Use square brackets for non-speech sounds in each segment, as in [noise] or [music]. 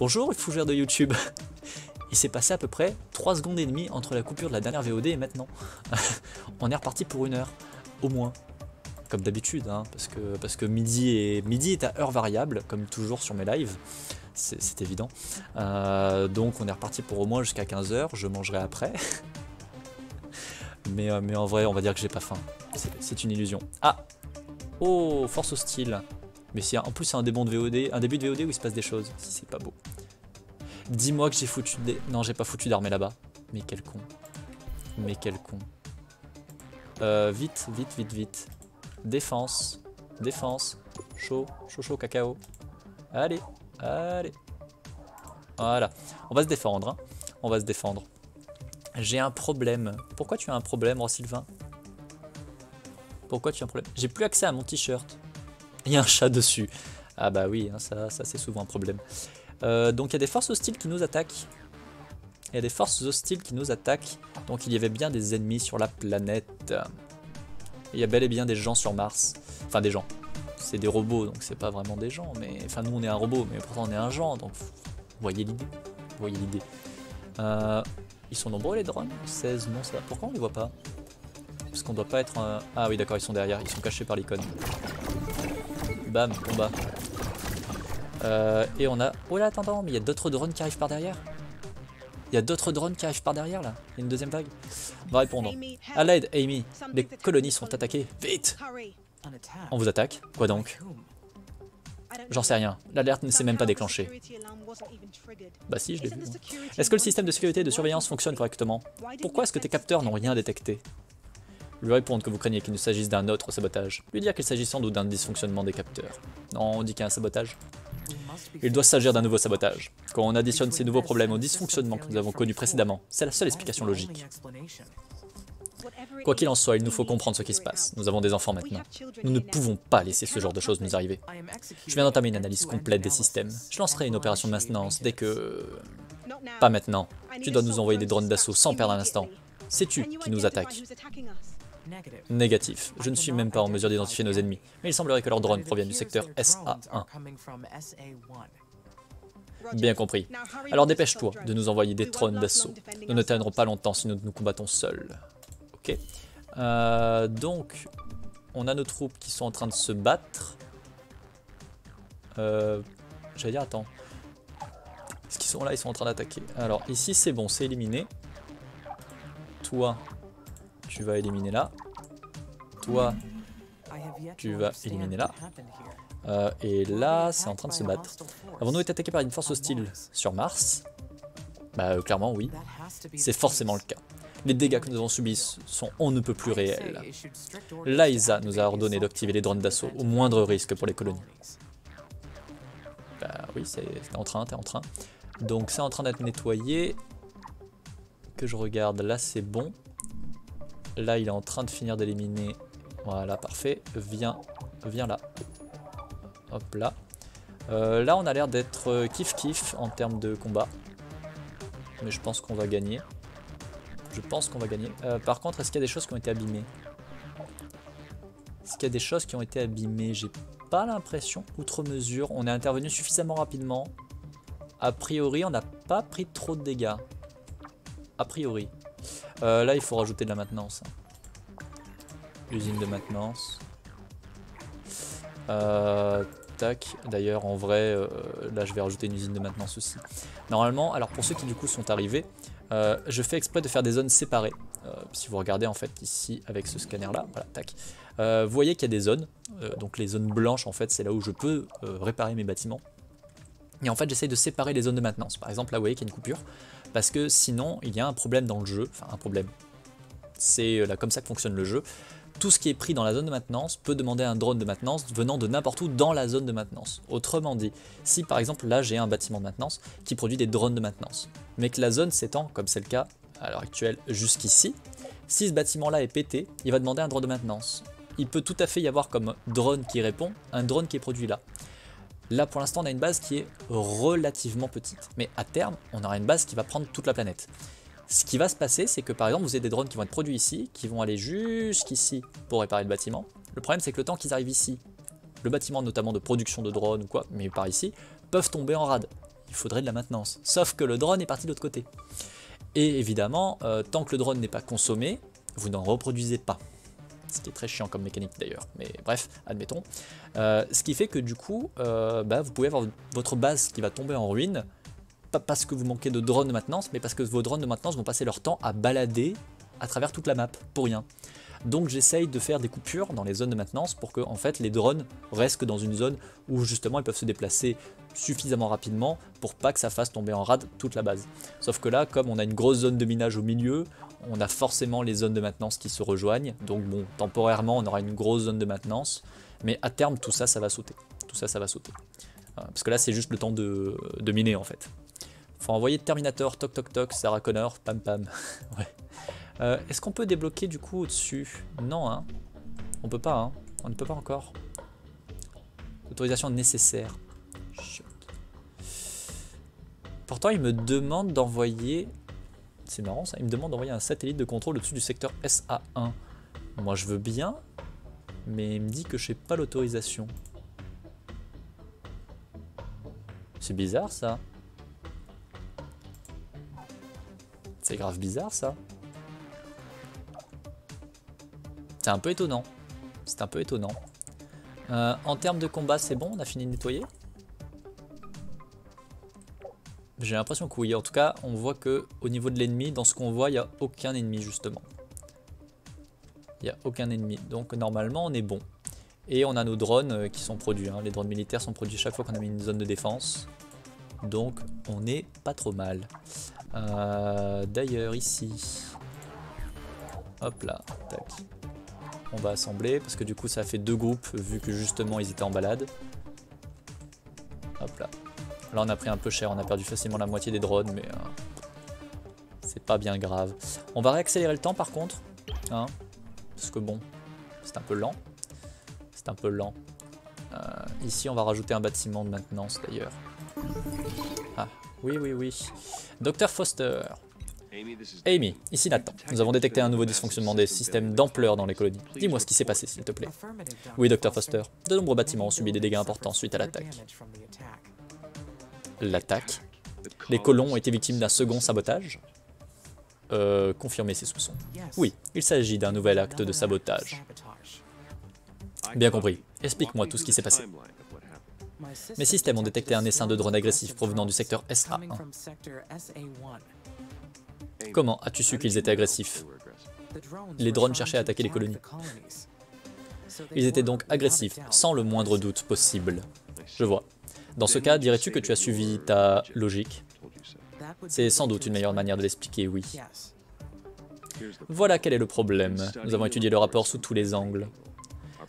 Bonjour, fougère de YouTube. [laughs] Il s'est passé à peu près 3 secondes et demie entre la coupure de la dernière VOD et maintenant. [laughs] On est reparti pour une heure, au moins. Comme d'habitude, hein, parce, que, parce que midi est, midi est à heure variable, comme toujours sur mes lives. C'est évident. Euh, donc on est reparti pour au moins jusqu'à 15h. Je mangerai après. [laughs] mais, euh, mais en vrai, on va dire que j'ai pas faim. C'est une illusion. Ah Oh, force hostile. Mais en plus c'est un de VOD, un début de VOD où il se passe des choses. C'est pas beau. Dis-moi que j'ai foutu des... Non, j'ai pas foutu d'armée là-bas. Mais quel con. Mais quel con. Euh, vite, vite, vite, vite. Défense. Défense. Chaud, chaud, chaud, cacao. Allez, allez. Voilà. On va se défendre. Hein. On va se défendre. J'ai un problème. Pourquoi tu as un problème, Sylvain Pourquoi tu as un problème? J'ai plus accès à mon t-shirt. Il y a un chat dessus. Ah bah oui, hein, ça, ça c'est souvent un problème. Euh, donc il y a des forces hostiles qui nous attaquent. Il y a des forces hostiles qui nous attaquent. Donc il y avait bien des ennemis sur la planète. Il y a bel et bien des gens sur Mars. Enfin des gens. C'est des robots, donc c'est pas vraiment des gens. Mais enfin nous on est un robot, mais pourtant on est un genre. Donc voyez l'idée. Voyez l'idée. Euh, ils sont nombreux les drones? 16, non ça va. Pourquoi on les voit pas? Parce qu'on doit pas être... Ah oui d'accord, ils sont derrière. Ils sont cachés par l'icône. Bam, combat. Euh, et on a... Oh là, attends, mais il y a d'autres drones qui arrivent par derrière. Il y a d'autres drones qui arrivent par derrière, là. Il y a une deuxième vague. On va répondre. À l'aide, Amy Les colonies sont attaquées. Vite! On vous attaque. Quoi donc? J'en sais rien. L'alerte ne s'est même pas déclenchée. Bah si, je l'ai vu. Est-ce que le système de sécurité et de surveillance fonctionne correctement? Pourquoi est-ce que tes capteurs n'ont rien détecté? Lui répondre que vous craignez qu'il ne s'agisse d'un autre sabotage. Lui dire qu'il s'agit sans doute d'un dysfonctionnement des capteurs. Non, on dit qu'il y a un sabotage. Il doit s'agir d'un nouveau sabotage. Quand on additionne ces nouveaux problèmes aux dysfonctionnements que nous avons connus précédemment, c'est la seule explication logique. Quoi qu'il en soit, il nous faut comprendre ce qui se passe. Nous avons des enfants maintenant. Nous ne pouvons pas laisser ce genre de choses nous arriver. Je viens d'entamer une analyse complète des systèmes. Je lancerai une opération de maintenance dès que... Pas maintenant. Tu dois nous envoyer des drones d'assaut sans perdre un instant. C'est tu qui nous attaques. Négatif. Je ne suis même pas en mesure d'identifier nos ennemis, mais il semblerait que leurs drones proviennent du secteur SA1. Bien compris. Alors dépêche-toi de nous envoyer des drones d'assaut. Nous ne tiendrons pas longtemps si nous nous combattons seuls. Ok. Euh, donc, on a nos troupes qui sont en train de se battre. Euh, J'allais dire, attends. Est-ce qu'ils sont là? Ils sont en train d'attaquer. Alors, ici, c'est bon, c'est éliminé. Toi, tu vas éliminer là. Toi, tu vas éliminer là. Euh, et là, c'est en train de se battre. Avons-nous été attaqués par une force hostile sur Mars? Bah euh, clairement oui. C'est forcément le cas. Les dégâts que nous avons subis sont on ne peut plus réels. Liza nous a ordonné d'activer les drones d'assaut au moindre risque pour les colonies. Bah oui, c'est en train, t'es en train. Donc c'est en train d'être nettoyé. Que je regarde, là c'est bon. Là, il est en train de finir d'éliminer. Voilà, parfait. Viens, viens là. Hop là. Euh, là, on a l'air d'être kiff-kiff en termes de combat. Mais je pense qu'on va gagner. Je pense qu'on va gagner. Euh, par contre, est-ce qu'il y a des choses qui ont été abîmées? Est-ce qu'il y a des choses qui ont été abîmées? J'ai pas l'impression. Outre mesure, on est intervenu suffisamment rapidement. A priori, on n'a pas pris trop de dégâts. A priori. Euh, là, il faut rajouter de la maintenance. Usine de maintenance. Euh, tac. D'ailleurs, en vrai, euh, là, je vais rajouter une usine de maintenance aussi. Normalement, alors pour ceux qui du coup sont arrivés, je fais exprès de faire des zones séparées. si vous regardez en fait ici avec ce scanner là, voilà, tac. vous voyez qu'il y a des zones. donc les zones blanches, en fait, c'est là où je peux réparer mes bâtiments. Et en fait, j'essaye de séparer les zones de maintenance. Par exemple, là, vous voyez qu'il y a une coupure parce que sinon il y a un problème dans le jeu, enfin un problème, c'est euh, comme ça que fonctionne le jeu, tout ce qui est pris dans la zone de maintenance peut demander un drone de maintenance venant de n'importe où dans la zone de maintenance. Autrement dit, si par exemple là j'ai un bâtiment de maintenance qui produit des drones de maintenance, mais que la zone s'étend, comme c'est le cas à l'heure actuelle, jusqu'ici, si ce bâtiment là est pété, il va demander un drone de maintenance. Il peut tout à fait y avoir comme drone qui répond un drone qui est produit là. Là, pour l'instant, on a une base qui est relativement petite. Mais à terme, on aura une base qui va prendre toute la planète. Ce qui va se passer, c'est que par exemple, vous avez des drones qui vont être produits ici, qui vont aller jusqu'ici pour réparer le bâtiment. Le problème, c'est que le temps qu'ils arrivent ici, le bâtiment notamment de production de drones ou quoi, mais par ici, peuvent tomber en rade. il faudrait de la maintenance. Sauf que le drone est parti de l'autre côté. Et évidemment, euh, tant que le drone n'est pas consommé, vous n'en reproduisez pas. Ce qui est très chiant comme mécanique d'ailleurs, mais bref, admettons. Euh, ce qui fait que du coup, euh, bah, vous pouvez avoir votre base qui va tomber en ruine, pas parce que vous manquez de drones de maintenance, mais parce que vos drones de maintenance vont passer leur temps à balader à travers toute la map, pour rien. Donc j'essaye de faire des coupures dans les zones de maintenance pour que en fait, les drones restent dans une zone où justement ils peuvent se déplacer suffisamment rapidement pour pas que ça fasse tomber en rade toute la base. Sauf que là, comme on a une grosse zone de minage au milieu, on a forcément les zones de maintenance qui se rejoignent. Donc bon, temporairement, on aura une grosse zone de maintenance. Mais à terme, tout ça, ça va sauter. Tout ça, ça va sauter. Euh, parce que là, c'est juste le temps de, miner, en fait. Faut envoyer Terminator, toc toc toc, Sarah Connor, pam pam. [laughs] Euh, est-ce qu'on peut débloquer du coup au-dessus? Non, hein. On peut pas, hein. On ne peut pas encore. Autorisation nécessaire. Pourtant, il me demande d'envoyer c'est marrant ça, il me demande d'envoyer un satellite de contrôle au-dessus du secteur SA1. Moi je veux bien, mais il me dit que je n'ai pas l'autorisation. C'est bizarre ça. C'est grave bizarre ça. C'est un peu étonnant. C'est un peu étonnant. Euh, en termes de combat, c'est bon, on a fini de nettoyer? J'ai l'impression que oui. En tout cas, on voit que au niveau de l'ennemi, dans ce qu'on voit, il n'y a aucun ennemi justement. Il n'y a aucun ennemi. Donc normalement, on est bon. Et on a nos drones euh, qui sont produits. Hein. Les drones militaires sont produits chaque fois qu'on a mis une zone de défense. Donc on est pas trop mal. Euh, d'ailleurs ici, hop là, tac. On va assembler parce que du coup ça fait deux groupes vu que justement ils étaient en balade. Là, on a pris un peu cher, on a perdu facilement la moitié des drones, mais euh, c'est pas bien grave. On va réaccélérer le temps par contre, hein, parce que bon, c'est un peu lent. C'est un peu lent. Euh, ici, on va rajouter un bâtiment de maintenance d'ailleurs. Ah, oui, oui, oui. Docteur Foster. Amy, ici Nathan. Nous avons détecté un nouveau dysfonctionnement des systèmes d'ampleur dans les colonies. Dis-moi ce qui s'est passé, s'il te plaît. Oui, Docteur Foster. De nombreux bâtiments ont subi des dégâts importants suite à l'attaque l'attaque. Les colons ont été victimes d'un second sabotage euh, Confirmer ses soupçons. Oui, il s'agit d'un nouvel acte de sabotage. Bien compris. Explique-moi tout ce qui s'est passé. Mes systèmes ont détecté un essaim de drones agressifs provenant du secteur SA1. Comment as-tu su qu'ils étaient agressifs? Les drones cherchaient à attaquer les colonies. Ils étaient donc agressifs, sans le moindre doute possible. Je vois. Dans ce cas, dirais-tu que tu as suivi ta logique? C'est sans doute une meilleure manière de l'expliquer, oui. Voilà quel est le problème. Nous avons étudié le rapport sous tous les angles.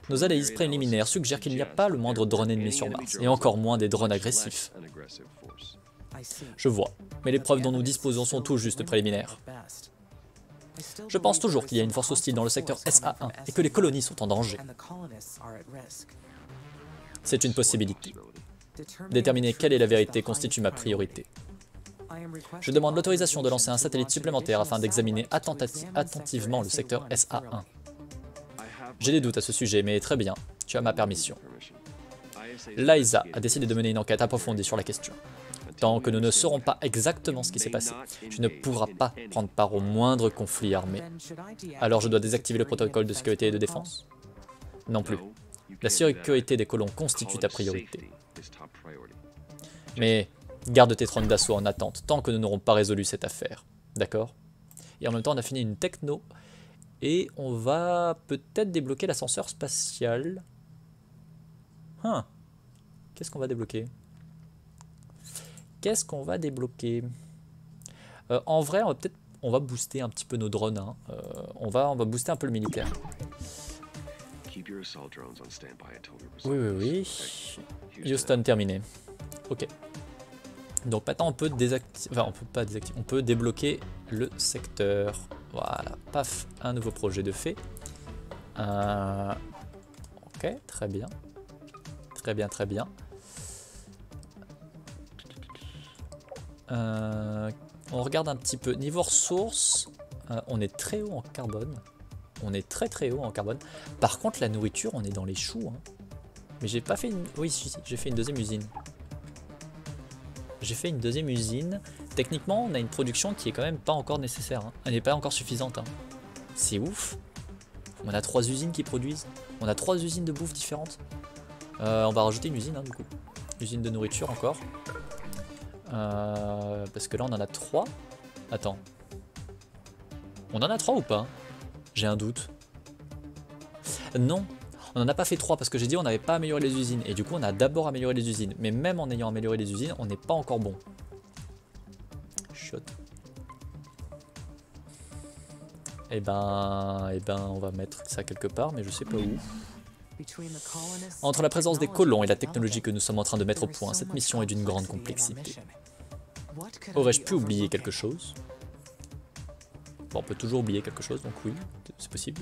Nos analyses préliminaires suggèrent qu'il n'y a pas le moindre drone ennemi sur Mars, et encore moins des drones agressifs. Je vois, mais les preuves dont nous disposons sont tout juste préliminaires. Je pense toujours qu'il y a une force hostile dans le secteur SA1 et que les colonies sont en danger. C'est une possibilité. Déterminer quelle est la vérité constitue ma priorité. Je demande l'autorisation de lancer un satellite supplémentaire afin d'examiner attentivement le secteur SA1. J'ai des doutes à ce sujet, mais très bien, tu as ma permission. Liza a décidé de mener une enquête approfondie sur la question. Tant que nous ne saurons pas exactement ce qui s'est passé, tu ne pourras pas prendre part au moindre conflit armé. Alors je dois désactiver le protocole de sécurité et de défense? Non plus. La sécurité des colons constitue ta priorité. Mais garde tes trônes d'assaut en attente, tant que nous n'aurons pas résolu cette affaire. D'accord? Et en même temps, on a fini une techno. Et on va peut-être débloquer l'ascenseur spatial. Hein? Qu'est-ce qu'on va débloquer? Qu'est-ce qu'on va débloquer? Euh, En vrai, on va peut-être booster un petit peu nos drones. Hein. Euh, on, va, on va booster un peu le militaire. Oui, oui, oui. Houston terminé. Ok. Donc maintenant on peut désactiver, enfin on peut pas désactiver, on peut débloquer le secteur. Voilà, paf, un nouveau projet de fait. Euh, ok, très bien. Très bien, très bien. Euh, on regarde un petit peu. Niveau ressources, euh, on est très haut en carbone. On est très très haut en carbone. Par contre, la nourriture, on est dans les choux. Hein. Mais j'ai pas fait une... Oui, j'ai fait une deuxième usine. j'ai fait une deuxième usine. Techniquement, on a une production qui est quand même pas encore nécessaire. hein. Elle n'est pas encore suffisante. hein. C'est ouf. On a trois usines qui produisent. On a trois usines de bouffe différentes. Euh, on va rajouter une usine, du coup. Usine de nourriture encore. Euh, parce que là, on en a trois. Attends. On en a trois ou pas J'ai un doute. Non, on n'en a pas fait trois parce que j'ai dit on n'avait pas amélioré les usines. Et du coup, on a d'abord amélioré les usines. Mais même en ayant amélioré les usines, on n'est pas encore bon. Chut. Et ben, et ben, on va mettre ça quelque part, mais je sais pas où. Entre la présence des colons et la technologie que nous sommes en train de mettre au point, cette mission est d'une grande complexité. Aurais-je pu oublier quelque chose? Bon, on peut toujours oublier quelque chose, donc oui, c'est possible.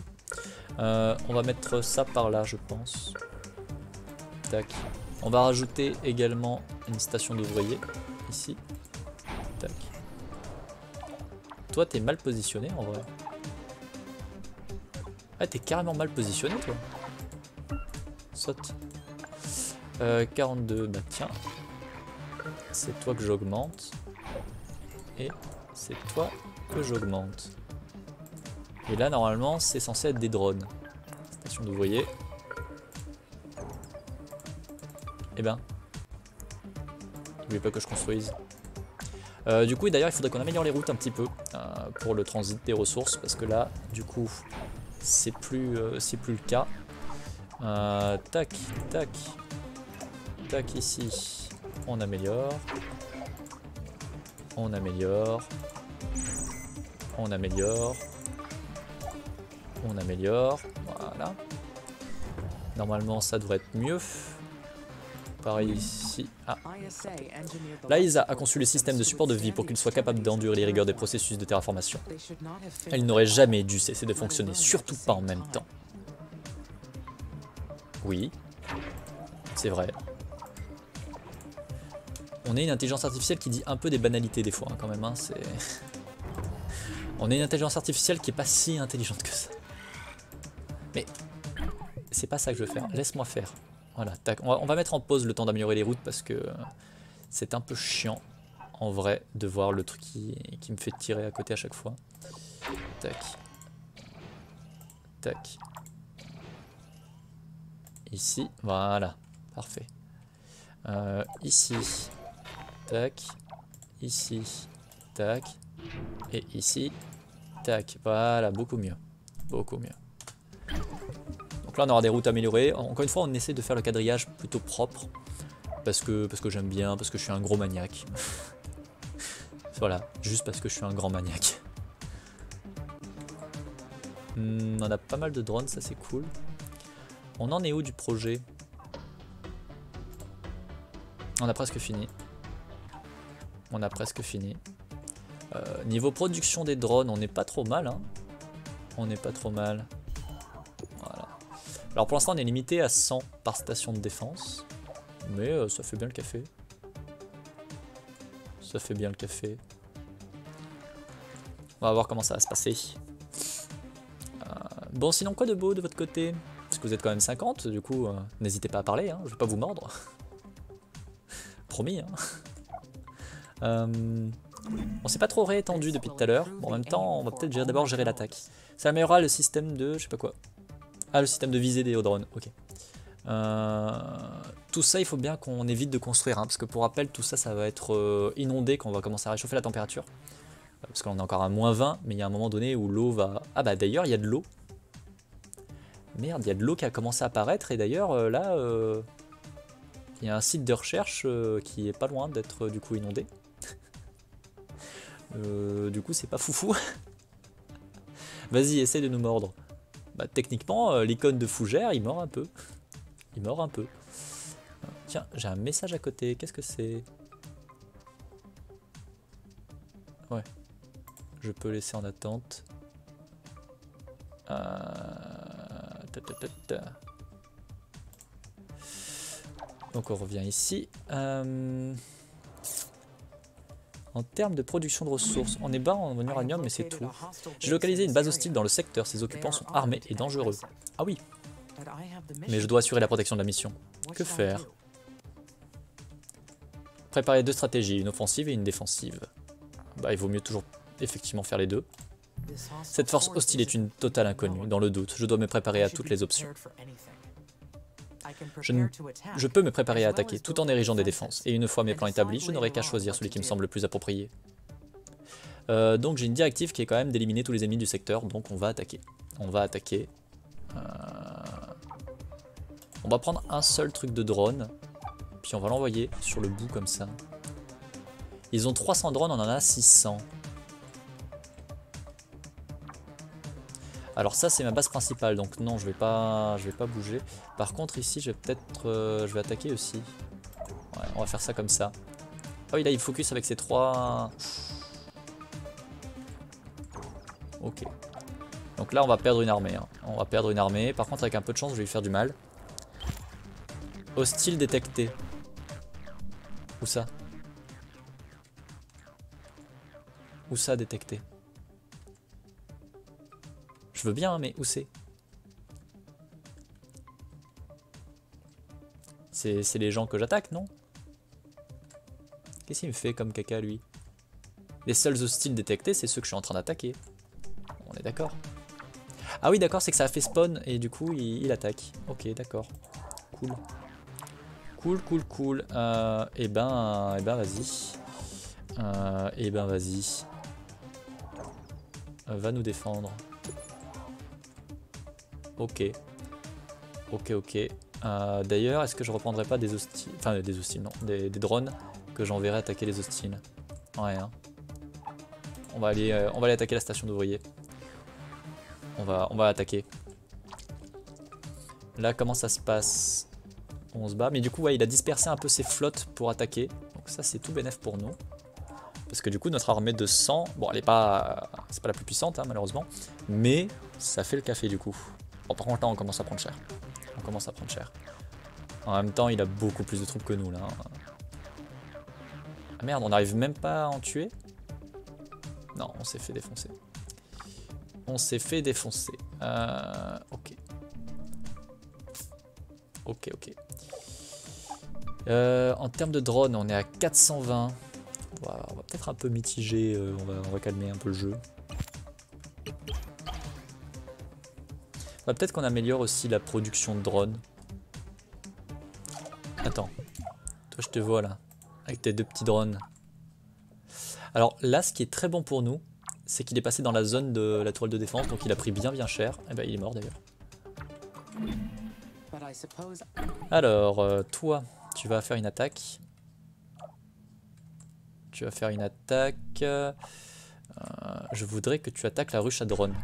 Euh, on va mettre ça par là, je pense. Tac. On va rajouter également une station d'ouvriers, ici. Tac. Toi, t'es mal positionné, en vrai. Ah, t'es carrément mal positionné, toi. Saute. Euh, 42, bah tiens. C'est toi que j'augmente. Et c'est toi que j'augmente. Et là, normalement, c'est censé être des drones. Station d'ouvriers. Eh ben. N'oubliez pas que je construise. Euh, du coup, d'ailleurs, il faudrait qu'on améliore les routes un petit peu euh, pour le transit des ressources, parce que là, du coup, c'est plus, euh, c'est plus le cas. Tac, tac, tac ici. On améliore. On améliore. On améliore. On améliore. Voilà. Normalement, ça devrait être mieux. Pareil ici. Ah. L'AISA a conçu le système de support de vie pour qu'il soit capable d'endurer les rigueurs des processus de terraformation. Elle n'aurait jamais dû cesser de fonctionner, surtout pas en même temps. Oui, c'est vrai. On est une intelligence artificielle qui dit un peu des banalités des fois, hein, quand même. hein, c'est... [laughs] On est une intelligence artificielle qui est pas si intelligente que ça. Mais c'est pas ça que je veux faire. Laisse-moi faire. Voilà, tac. On va, mettre en pause le temps d'améliorer les routes parce que c'est un peu chiant en vrai de voir le truc qui, qui me fait tirer à côté à chaque fois. Tac. Tac. Ici, voilà, parfait. Euh, ici, tac. Ici, tac. Et ici, tac. Voilà, beaucoup mieux. Beaucoup mieux. Donc là, on aura des routes améliorées. Encore une fois, on essaie de faire le quadrillage plutôt propre. Parce que, parce que j'aime bien, parce que je suis un gros maniaque. [laughs] voilà, juste parce que je suis un grand maniaque. Hmm, on a pas mal de drones, ça c'est cool. On en est où du projet? On a presque fini. On a presque fini. Euh, niveau production des drones, on n'est pas trop mal. Hein. On n'est pas trop mal. Alors pour l'instant, on est limité à 100 par station de défense. Mais euh, ça fait bien le café. Ça fait bien le café. On va voir comment ça va se passer. Euh, bon, sinon, quoi de beau de votre côté? Parce que vous êtes quand même 50, du coup, euh, n'hésitez pas à parler, hein, je vais pas vous mordre. [laughs] Promis. Hein. [laughs] On s'est pas trop réétendu depuis tout à l'heure. Bon, en même temps, on va peut-être d'abord gérer l'attaque. Ça améliorera le système de... je sais pas quoi. Ah, le système de visée des drones, ok. Euh, tout ça, il faut bien qu'on évite de construire, hein, parce que pour rappel, tout ça, ça va être euh, inondé quand on va commencer à réchauffer la température. Euh, Parce qu'on est encore à moins 20, mais il y a un moment donné où l'eau va... Ah bah d'ailleurs, il y a de l'eau. Merde, il y a de l'eau qui a commencé à apparaître, et d'ailleurs, là, il y a un site de recherche qui est pas loin d'être du coup inondé. [laughs] Du coup, c'est pas foufou. [laughs] Vas-y, essaye de nous mordre. Bah, techniquement, euh, l'icône de fougère, il mord un peu. Il mord un peu. Tiens, j'ai un message à côté. Qu'est-ce que c'est? Ouais. Je peux laisser en attente. Euh. Donc on revient ici. Euh, En termes de production de ressources, on est bas en uranium, mais c'est tout. J'ai localisé une base hostile dans le secteur. Ses occupants sont armés et dangereux. Ah oui, mais je dois assurer la protection de la mission. Que faire Préparer deux stratégies, une offensive et une défensive. Bah, il vaut mieux toujours effectivement faire les deux. Cette force hostile est une totale inconnue, dans le doute, je dois me préparer à toutes les options. Je, peux me préparer à attaquer, tout en érigeant des défenses, et une fois mes plans établis, je n'aurai qu'à choisir celui qui me semble le plus approprié. Euh, donc j'ai une directive qui est quand même d'éliminer tous les ennemis du secteur, donc on va attaquer. On va attaquer. Euh, on va prendre un seul truc de drone, puis on va l'envoyer sur le bout comme ça. Ils ont 300 drones, on en a 600. Alors ça c'est ma base principale, donc non je vais pas, je vais pas bouger. Par contre ici je vais peut-être, euh, je vais attaquer aussi. Ouais, on va faire ça comme ça. Oh il a il focus avec ses trois. Ok. Donc là on va perdre une armée. Hein. On va perdre une armée. Par contre avec un peu de chance je vais lui faire du mal. Hostile détecté. Où ça? Où ça détecté? Je veux bien, mais où c'est C'est les gens que j'attaque, non? Qu'est-ce qu'il me fait comme caca, lui? Les seuls hostiles détectés, c'est ceux que je suis en train d'attaquer. On est d'accord? Ah oui, d'accord, c'est que ça a fait spawn, et du coup, il, attaque. Ok, d'accord. Cool. Cool, cool, cool. Euh, et eh ben, et eh ben vas-y. Euh, et eh ben, vas-y. Euh, va nous défendre. Ok. Ok, ok. Euh, d'ailleurs, est-ce que je reprendrai pas des hostiles Enfin, des hostiles, non. Des, drones que j'enverrai attaquer les hostiles? Ouais, hein. On va aller, euh, on va aller attaquer la station d'ouvriers. On va, attaquer. Là, comment ça se passe? On se bat. Mais du coup, il a dispersé un peu ses flottes pour attaquer. Donc ça, c'est tout bénef pour nous. Parce que du coup, notre armée de 100... Bon, elle est pas... C'est pas la plus puissante, hein, malheureusement. Mais ça fait le café, du coup. Bon, par contre, là, on commence à prendre cher. On commence à prendre cher. En même temps, il a beaucoup plus de troupes que nous, là. Ah merde, on n'arrive même pas à en tuer? Non, on s'est fait défoncer. On s'est fait défoncer. Euh, ok. Ok, ok. Euh, en termes de drone, on est à 420. On va, peut-être un peu mitiger, euh, on, va, on va calmer un peu le jeu. Peut-être qu'on améliore aussi la production de drones. Attends. Toi, je te vois là. Avec tes deux petits drones. Alors là, ce qui est très bon pour nous, c'est qu'il est passé dans la zone de la toile de défense. Donc il a pris bien bien cher. Et eh ben il est mort d'ailleurs. Alors, euh, toi, tu vas faire une attaque. Tu vas faire une attaque. Euh, je voudrais que tu attaques la ruche à drone.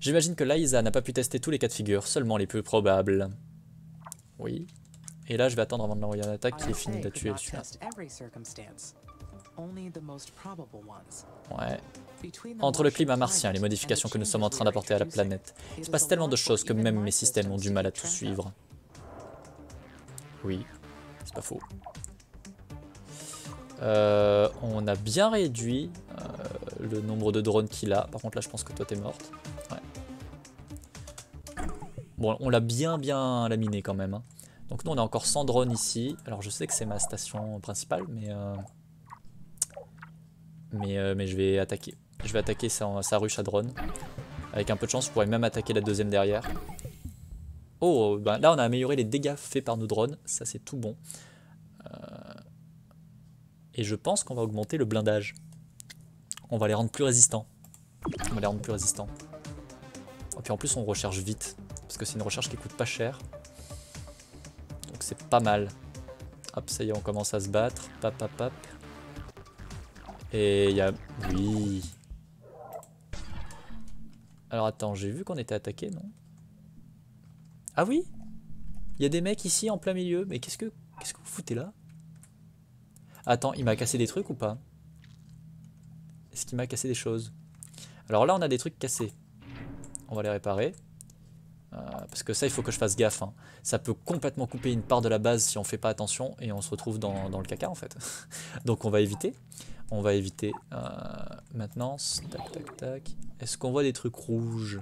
J'imagine que Liza n'a pas pu tester tous les cas de figure, seulement les plus probables. Oui. Et là, je vais attendre avant de l'envoyer en attaque qu'il ait fini de la tuer, celui-là. Ouais. Entre le climat martien et les modifications que nous sommes en train d'apporter à la planète, il se passe tellement de choses que même mes systèmes ont du mal à tout suivre. Oui, c'est pas faux. Euh, on a bien réduit euh, le nombre de drones qu'il a. Par contre là je pense que toi t'es morte. Bon, on l'a bien bien laminé quand même. Hein. Donc nous on a encore 100 drones ici. Alors je sais que c'est ma station principale, mais, euh, mais, euh, mais je vais attaquer. Je vais attaquer sa, ruche à drone. Avec un peu de chance, je pourrais même attaquer la deuxième derrière. Oh, ben là on a amélioré les dégâts faits par nos drones. Ça c'est tout bon. Euh, et je pense qu'on va augmenter le blindage. On va les rendre plus résistants. On va les rendre plus résistants. Et puis en plus on recharge vite. Parce que c'est une recherche qui coûte pas cher. Donc c'est pas mal. Hop, ça y est, on commence à se battre. Pap, pap, pap. Et il y a... Oui. Alors attends, j'ai vu qu'on était attaqué, non? Ah oui? Il y a des mecs ici en plein milieu. Mais qu'est-ce que qu'est-ce que vous foutez là? Attends, il m'a cassé des trucs ou pas? Est-ce qu'il m'a cassé des choses? Alors là, on a des trucs cassés. On va les réparer. Euh, parce que ça, il faut que je fasse gaffe. hein. Ça peut complètement couper une part de la base si on fait pas attention et on se retrouve dans, le caca en fait. [laughs] Donc on va éviter. On va éviter. Euh, maintenance. Tac, tac, tac. Est-ce qu'on voit des trucs rouges?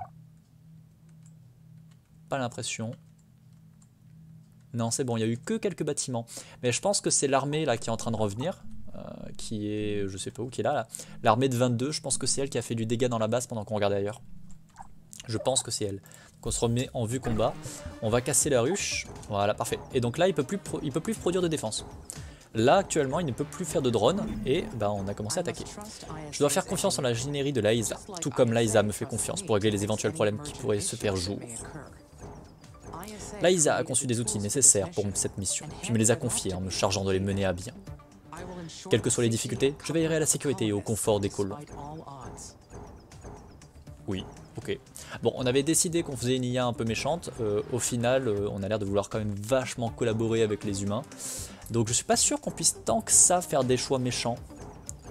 Pas l'impression. Non, c'est bon, il y a eu que quelques bâtiments. Mais je pense que c'est l'armée là qui est en train de revenir. Euh, qui est, je sais pas où, qui est là. L'armée de 22, je pense que c'est elle qui a fait du dégât dans la base pendant qu'on regardait ailleurs. Je pense que c'est elle. Donc on se remet en vue combat. On va casser la ruche. Voilà, parfait. Et donc là, il peut peut plus produire de défense. Là, actuellement, il ne peut plus faire de drone et bah, on a commencé à attaquer. Je dois faire confiance en la l'ingénierie de l'AISA, tout comme l'AISA me fait confiance pour régler les éventuels problèmes qui pourraient se faire jour. L'AISA a conçu des outils nécessaires pour cette mission, puis me les a confiés en me chargeant de les mener à bien. Quelles que soient les difficultés, je veillerai à la sécurité et au confort des colons. Oui, ok. Bon, on avait décidé qu'on faisait une IA un peu méchante. Euh, au final, euh, on a l'air de vouloir quand même vachement collaborer avec les humains. Donc je suis pas sûr qu'on puisse tant que ça faire des choix méchants.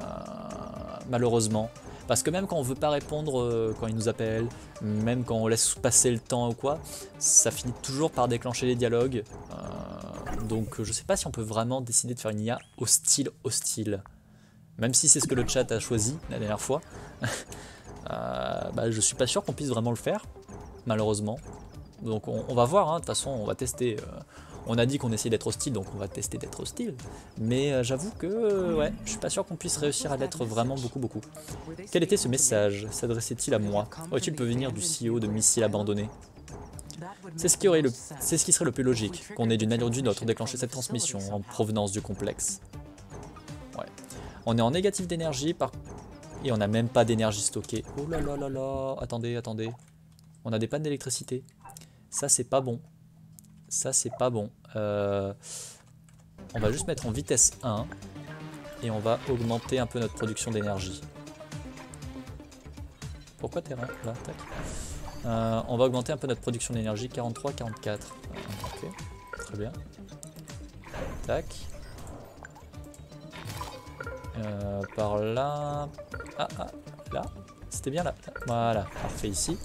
Euh, malheureusement. Parce que même quand on veut pas répondre quand ils nous appellent, même quand on laisse passer le temps ou quoi, ça finit toujours par déclencher les dialogues. Donc je sais pas si on peut vraiment décider de faire une IA hostile hostile. Même si c'est ce que le chat a choisi la dernière fois. [laughs] bah, je suis pas sûr qu'on puisse vraiment le faire, malheureusement. Donc on, va voir, hein. de toute façon on va tester. On a dit qu'on essayait d'être hostile, donc on va tester d'être hostile. Mais euh, j'avoue que, euh, ouais, je suis pas sûr qu'on puisse réussir à l'être vraiment beaucoup, beaucoup. Quel était ce message S'adressait-il à moi? Aurait-il peut venir du CEO de missiles abandonnés? C'est ce, qui ce qui serait le plus logique, qu'on ait d'une manière ou d'une autre déclenché cette transmission en provenance du complexe. Ouais. On est en négatif d'énergie par... et on n'a même pas d'énergie stockée. Oh là là là là, attendez, attendez. On a des pannes d'électricité. Ça, c'est pas bon. Ça, c'est pas bon. Euh, on va juste mettre en vitesse 1 et on va augmenter un peu notre production d'énergie. Pourquoi t'es là, tac. Euh, on va augmenter un peu notre production d'énergie, 43, 44. Ok, très bien. Tac. Euh, par là. Ah, ah, là. C'était bien là. Voilà, parfait ici.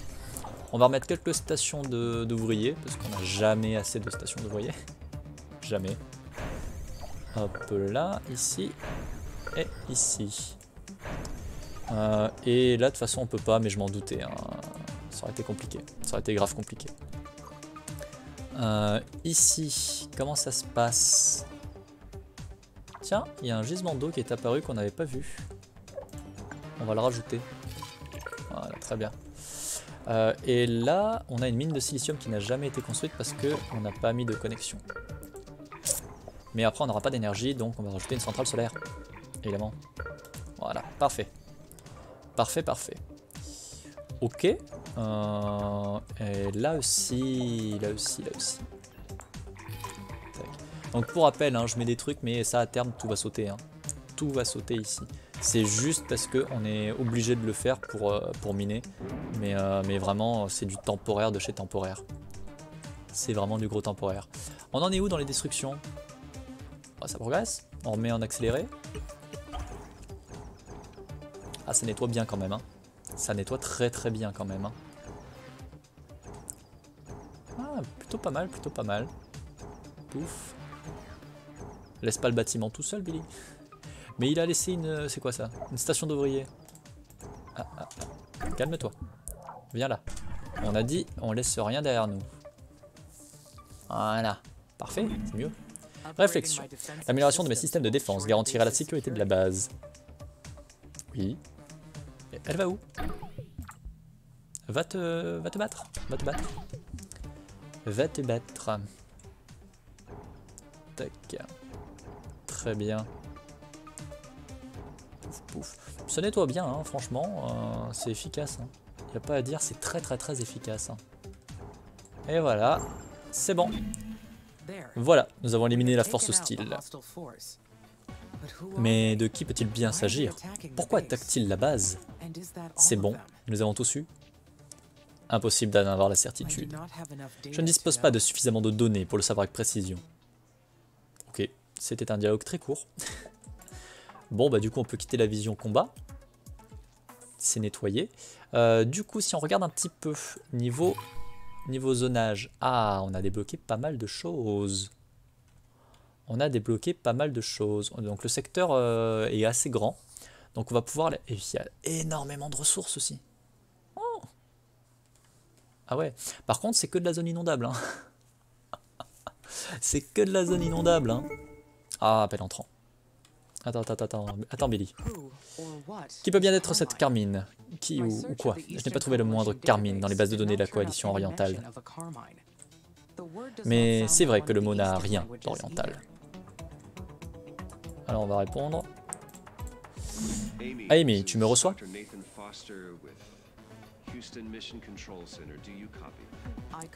On va remettre quelques stations d'ouvriers, parce qu'on n'a jamais assez de stations d'ouvriers. [laughs] jamais. Hop là, ici, et ici. Euh, et là, de toute façon, on peut pas, mais je m'en doutais. Hein. Ça aurait été compliqué. Ça aurait été grave compliqué. Euh, ici, comment ça se passe? Tiens, il y a un gisement d'eau qui est apparu qu'on n'avait pas vu. On va le rajouter. Voilà, très bien. Euh, et là, on a une mine de silicium qui n'a jamais été construite parce qu'on n'a pas mis de connexion. Mais après, on n'aura pas d'énergie, donc on va rajouter une centrale solaire. Évidemment. Voilà, parfait. Parfait, parfait. Ok. Euh, et là aussi, là aussi, là aussi. Donc pour rappel, hein, je mets des trucs, mais ça à terme, tout va sauter. Hein. Tout va sauter ici. C'est juste parce qu'on est obligé de le faire pour, euh, pour miner. Mais, euh, mais vraiment, c'est du temporaire de chez temporaire. C'est vraiment du gros temporaire. On en est où dans les destructions? Ah, Ça progresse. On remet en accéléré. Ah, ça nettoie bien quand même. Hein. Ça nettoie très très bien quand même. Ah, plutôt pas mal, plutôt pas mal. Pouf. Laisse pas le bâtiment tout seul, Billy. Mais il a laissé une... C'est quoi ça? Une station d'ouvriers. Ah, ah, ah. Calme-toi. Viens là. On a dit, on laisse rien derrière nous. Voilà. Parfait, c'est mieux. Réflexion. L'amélioration de mes systèmes de défense garantira la sécurité de la base. Oui. elle va où? Va te, va te battre. Va te battre. Va te battre. Tac. Très bien. Ça nettoie bien, hein, franchement, euh, c'est efficace. Il hein. n'y a pas à dire, c'est très très très efficace. Hein. Et voilà, c'est bon. Voilà, nous avons éliminé la force hostile. Mais de qui peut-il bien s'agir? Pourquoi attaque-t-il la base? C'est bon, nous avons tous eu. Impossible d'en avoir la certitude. Je ne dispose pas de suffisamment de données pour le savoir avec précision. C'était un dialogue très court. [laughs] Bon, bah du coup, on peut quitter la vision combat. C'est nettoyé. Euh, du coup, si on regarde un petit peu niveau, niveau zonage. Ah, on a débloqué pas mal de choses. On a débloqué pas mal de choses. Donc le secteur euh, est assez grand. Donc on va pouvoir... Et il y a énormément de ressources aussi. Oh ah ouais. Par contre, c'est que de la zone inondable. Hein. [laughs] C'est que de la zone inondable, hein. Ah, appel entrant. Attends, attends, attends, attends, Billy. Qui peut bien être cette Carmine? Qui ou, ou quoi? Je n'ai pas trouvé le moindre Carmine dans les bases de données de la coalition orientale. Mais c'est vrai que le mot n'a rien d'oriental. Alors on va répondre. Amy, tu me reçois?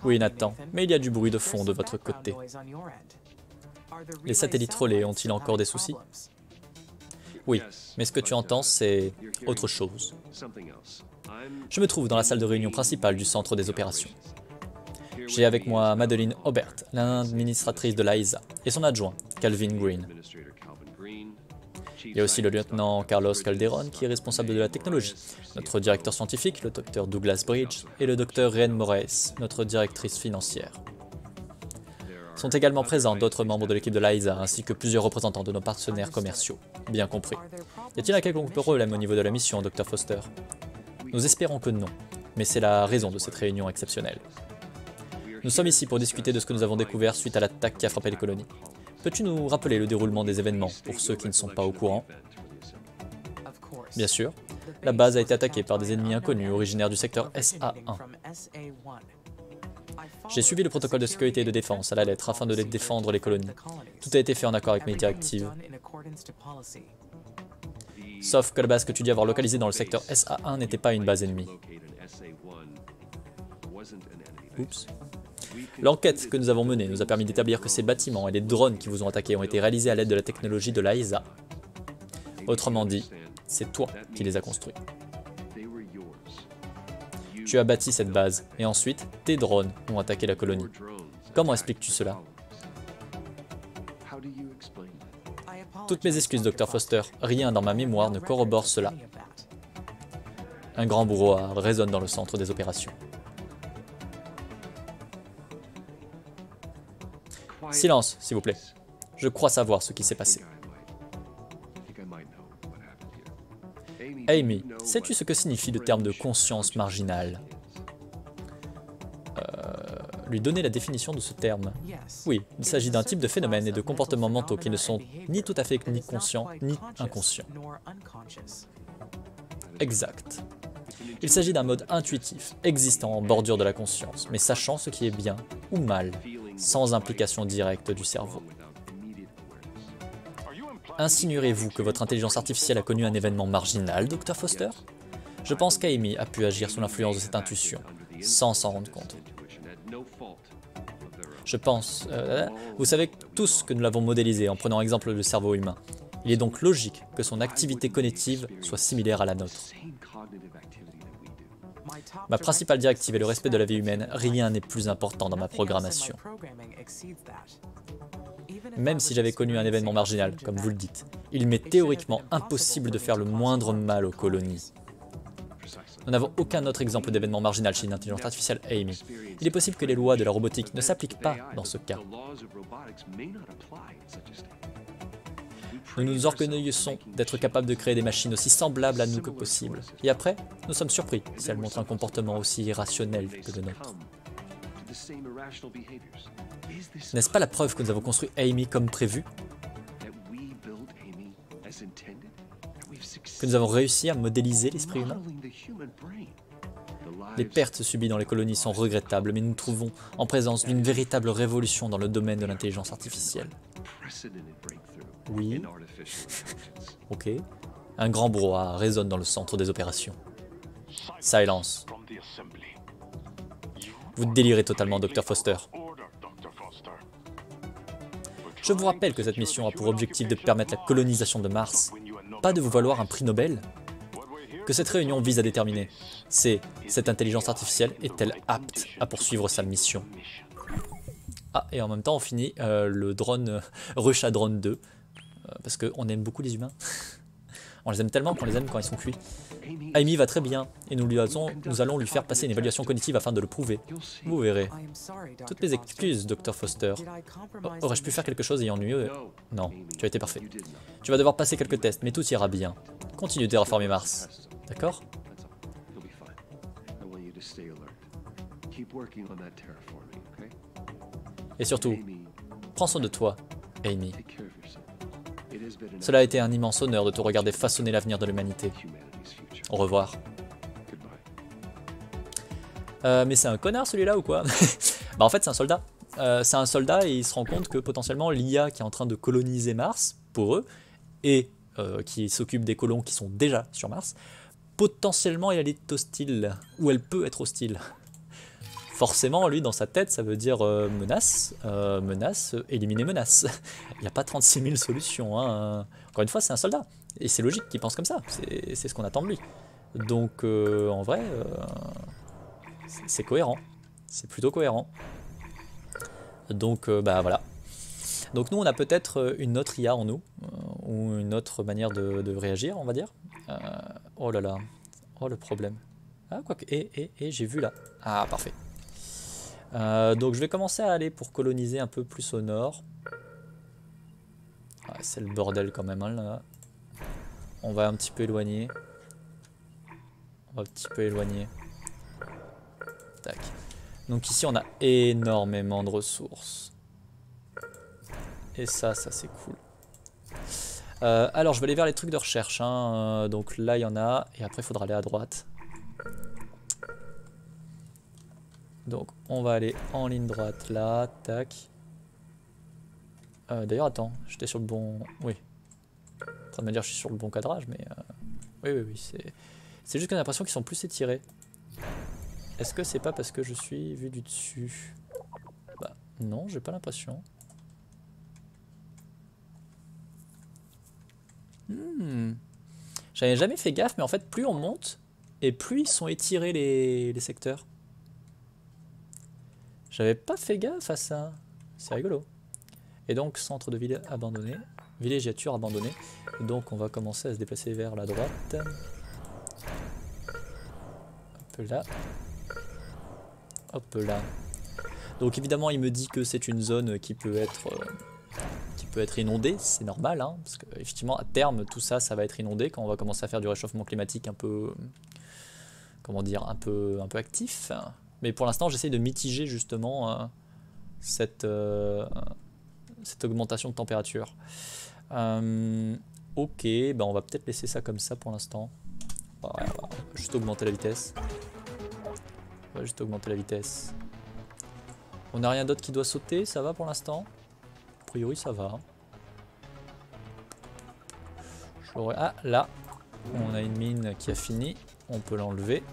Oui, Nathan, mais il y a du bruit de fond de votre côté. Les satellites relais ont-ils encore des soucis? Oui, mais ce que tu entends, c'est autre chose. Je me trouve dans la salle de réunion principale du centre des opérations. J'ai avec moi Madeline Aubert, l'administratrice de l'AISA, et son adjoint, Calvin Green. Il y a aussi le lieutenant Carlos Calderon qui est responsable de la technologie, notre directeur scientifique, le docteur Douglas Bridge, et le docteur Ren Moraes, notre directrice financière. Sont également présents d'autres membres de l'équipe de l'AISA ainsi que plusieurs représentants de nos partenaires commerciaux, bien compris. Y a-t-il un quelconque problème au niveau de la mission, Dr Foster? Nous espérons que non, mais c'est la raison de cette réunion exceptionnelle. Nous sommes ici pour discuter de ce que nous avons découvert suite à l'attaque qui a frappé les colonies. Peux-tu nous rappeler le déroulement des événements pour ceux qui ne sont pas au courant? Bien sûr. La base a été attaquée par des ennemis inconnus originaires du secteur SA1. J'ai suivi le protocole de sécurité et de défense à la lettre afin de défendre les colonies. Tout a été fait en accord avec mes directives. Sauf que la base que tu dis avoir localisée dans le secteur SA1 n'était pas une base ennemie. Oups. L'enquête que nous avons menée nous a permis d'établir que ces bâtiments et les drones qui vous ont attaqué ont été réalisés à l'aide de la technologie de l'AISA. Autrement dit, c'est toi qui les as construits. Tu as bâti cette base, et ensuite, tes drones ont attaqué la colonie. Comment expliques-tu cela Toutes mes excuses, Dr Foster, rien dans ma mémoire ne corrobore cela. Un grand brouhaha résonne dans le centre des opérations. Silence, s'il vous plaît. Je crois savoir ce qui s'est passé. Amy, sais-tu ce que signifie le terme de conscience marginale? Euh, Lui donner la définition de ce terme. Oui, il s'agit d'un type de phénomène et de comportements mentaux qui ne sont ni tout à fait ni conscients ni inconscients. Exact. Il s'agit d'un mode intuitif, existant en bordure de la conscience, mais sachant ce qui est bien ou mal, sans implication directe du cerveau. Insinuerez-vous que votre intelligence artificielle a connu un événement marginal, Dr Foster? Je pense qu'Amy a pu agir sous l'influence de cette intuition, sans s'en rendre compte. Je pense... Euh, vous savez tous que nous l'avons modélisé en prenant exemple le cerveau humain. Il est donc logique que son activité cognitive soit similaire à la nôtre. Ma principale directive est le respect de la vie humaine. Rien n'est plus important dans ma programmation. Même si j'avais connu un événement marginal, comme vous le dites, il m'est théoriquement impossible de faire le moindre mal aux colonies. Nous n'avons aucun autre exemple d'événement marginal chez une intelligence artificielle Amy. Il est possible que les lois de la robotique ne s'appliquent pas dans ce cas. Nous nous orgueillissons d'être capables de créer des machines aussi semblables à nous que possible. Et après, nous sommes surpris si elles montrent un comportement aussi irrationnel que le nôtre. N'est-ce pas la preuve que nous avons construit Amy comme prévu? Que nous avons réussi à modéliser l'esprit humain? Les pertes subies dans les colonies sont regrettables, mais nous nous trouvons en présence d'une véritable révolution dans le domaine de l'intelligence artificielle. Oui. ok. Un grand brouhaha résonne dans le centre des opérations. Silence. Vous délirez totalement, Dr Foster. Je vous rappelle que cette mission a pour objectif de permettre la colonisation de Mars, pas de vous valoir un prix Nobel. Que cette réunion vise à déterminer, c'est cette intelligence artificielle est-elle apte à poursuivre sa mission Ah, et en même temps on finit euh, le drone euh, Rush à Drone 2, euh, parce qu'on aime beaucoup les humains. [laughs] on les aime tellement qu'on les aime quand ils sont cuits. Amy va très bien, et nous, lui nous allons lui faire passer une évaluation cognitive afin de le prouver. Vous verrez. Toutes mes excuses, Dr Foster. Aurais-je pu faire quelque chose ayant mieux Non, tu as été parfait. Tu vas devoir passer quelques tests, mais tout ira bien. Continue de terraformer Mars. D'accord? Et surtout, Prends soin de toi, Amy. Cela a été un immense honneur de te regarder façonner l'avenir de l'humanité. Au revoir. Euh, mais c'est un connard celui-là ou quoi [laughs] Bah en fait c'est un soldat. Euh, c'est un soldat et il se rend compte que potentiellement l'IA qui est en train de coloniser Mars, pour eux, et euh, qui s'occupe des colons qui sont déjà sur Mars, potentiellement elle est hostile, ou elle peut être hostile. Forcément, lui, dans sa tête, ça veut dire menace, menace, éliminer menace. [laughs] Il n'y a pas 36 000 solutions. Hein. Encore une fois, c'est un soldat. Et c'est logique qu'il pense comme ça. C'est ce qu'on attend de lui. Donc, en vrai, c'est cohérent. C'est plutôt cohérent. Donc, euh, bah voilà. Donc nous, on a peut-être euh, une autre IA en nous, euh, ou une autre manière de, réagir, on va dire. oh là là, oh le problème. Ah, quoi que, et, et, et j'ai vu là. Ah, parfait. Donc je vais commencer à aller pour coloniser un peu plus au nord. C'est le bordel quand même, hein, là. On va un petit peu éloigner. On va un petit peu éloigner. Donc ici on a énormément de ressources. Et ça, ça c'est cool. Euh, alors je vais aller vers les trucs de recherche. Hein. Euh, donc là il y en a. Et après il faudra aller à droite. Donc on va aller en ligne droite là. Tac. Euh, d'ailleurs attends, j'étais sur le bon... Oui. En train de me dire que je suis sur le bon cadrage, mais... Oui, oui, oui. C'est juste qu'on a l'impression qu'ils sont plus étirés. Est-ce que c'est pas parce que je suis vu du dessus? Bah non, j'ai pas l'impression. Hmm. J'avais jamais fait gaffe, mais en fait, plus on monte, et plus ils sont étirés les, secteurs. J'avais pas fait gaffe à ça. C'est rigolo. Et donc, centre de ville abandonné. Villégiature abandonnée. Donc, on va commencer à se déplacer vers la droite. Peu là. Hop là. Donc évidemment, il me dit que c'est une zone qui peut être, euh, qui peut être inondée, c'est normal, hein, parce qu'effectivement, à terme, tout ça, ça va être inondé quand on va commencer à faire du réchauffement climatique un peu, comment dire, un peu, un peu actif. Mais pour l'instant, j'essaye de mitiger justement euh, cette, euh, cette augmentation de température. ok, ben on va peut-être laisser ça comme ça pour l'instant. va juste augmenter la vitesse. On va juste augmenter la vitesse. On n'a rien d'autre qui doit sauter, ça va pour l'instant? A priori ça va. Ah là, on a une mine qui a fini, on peut l'enlever.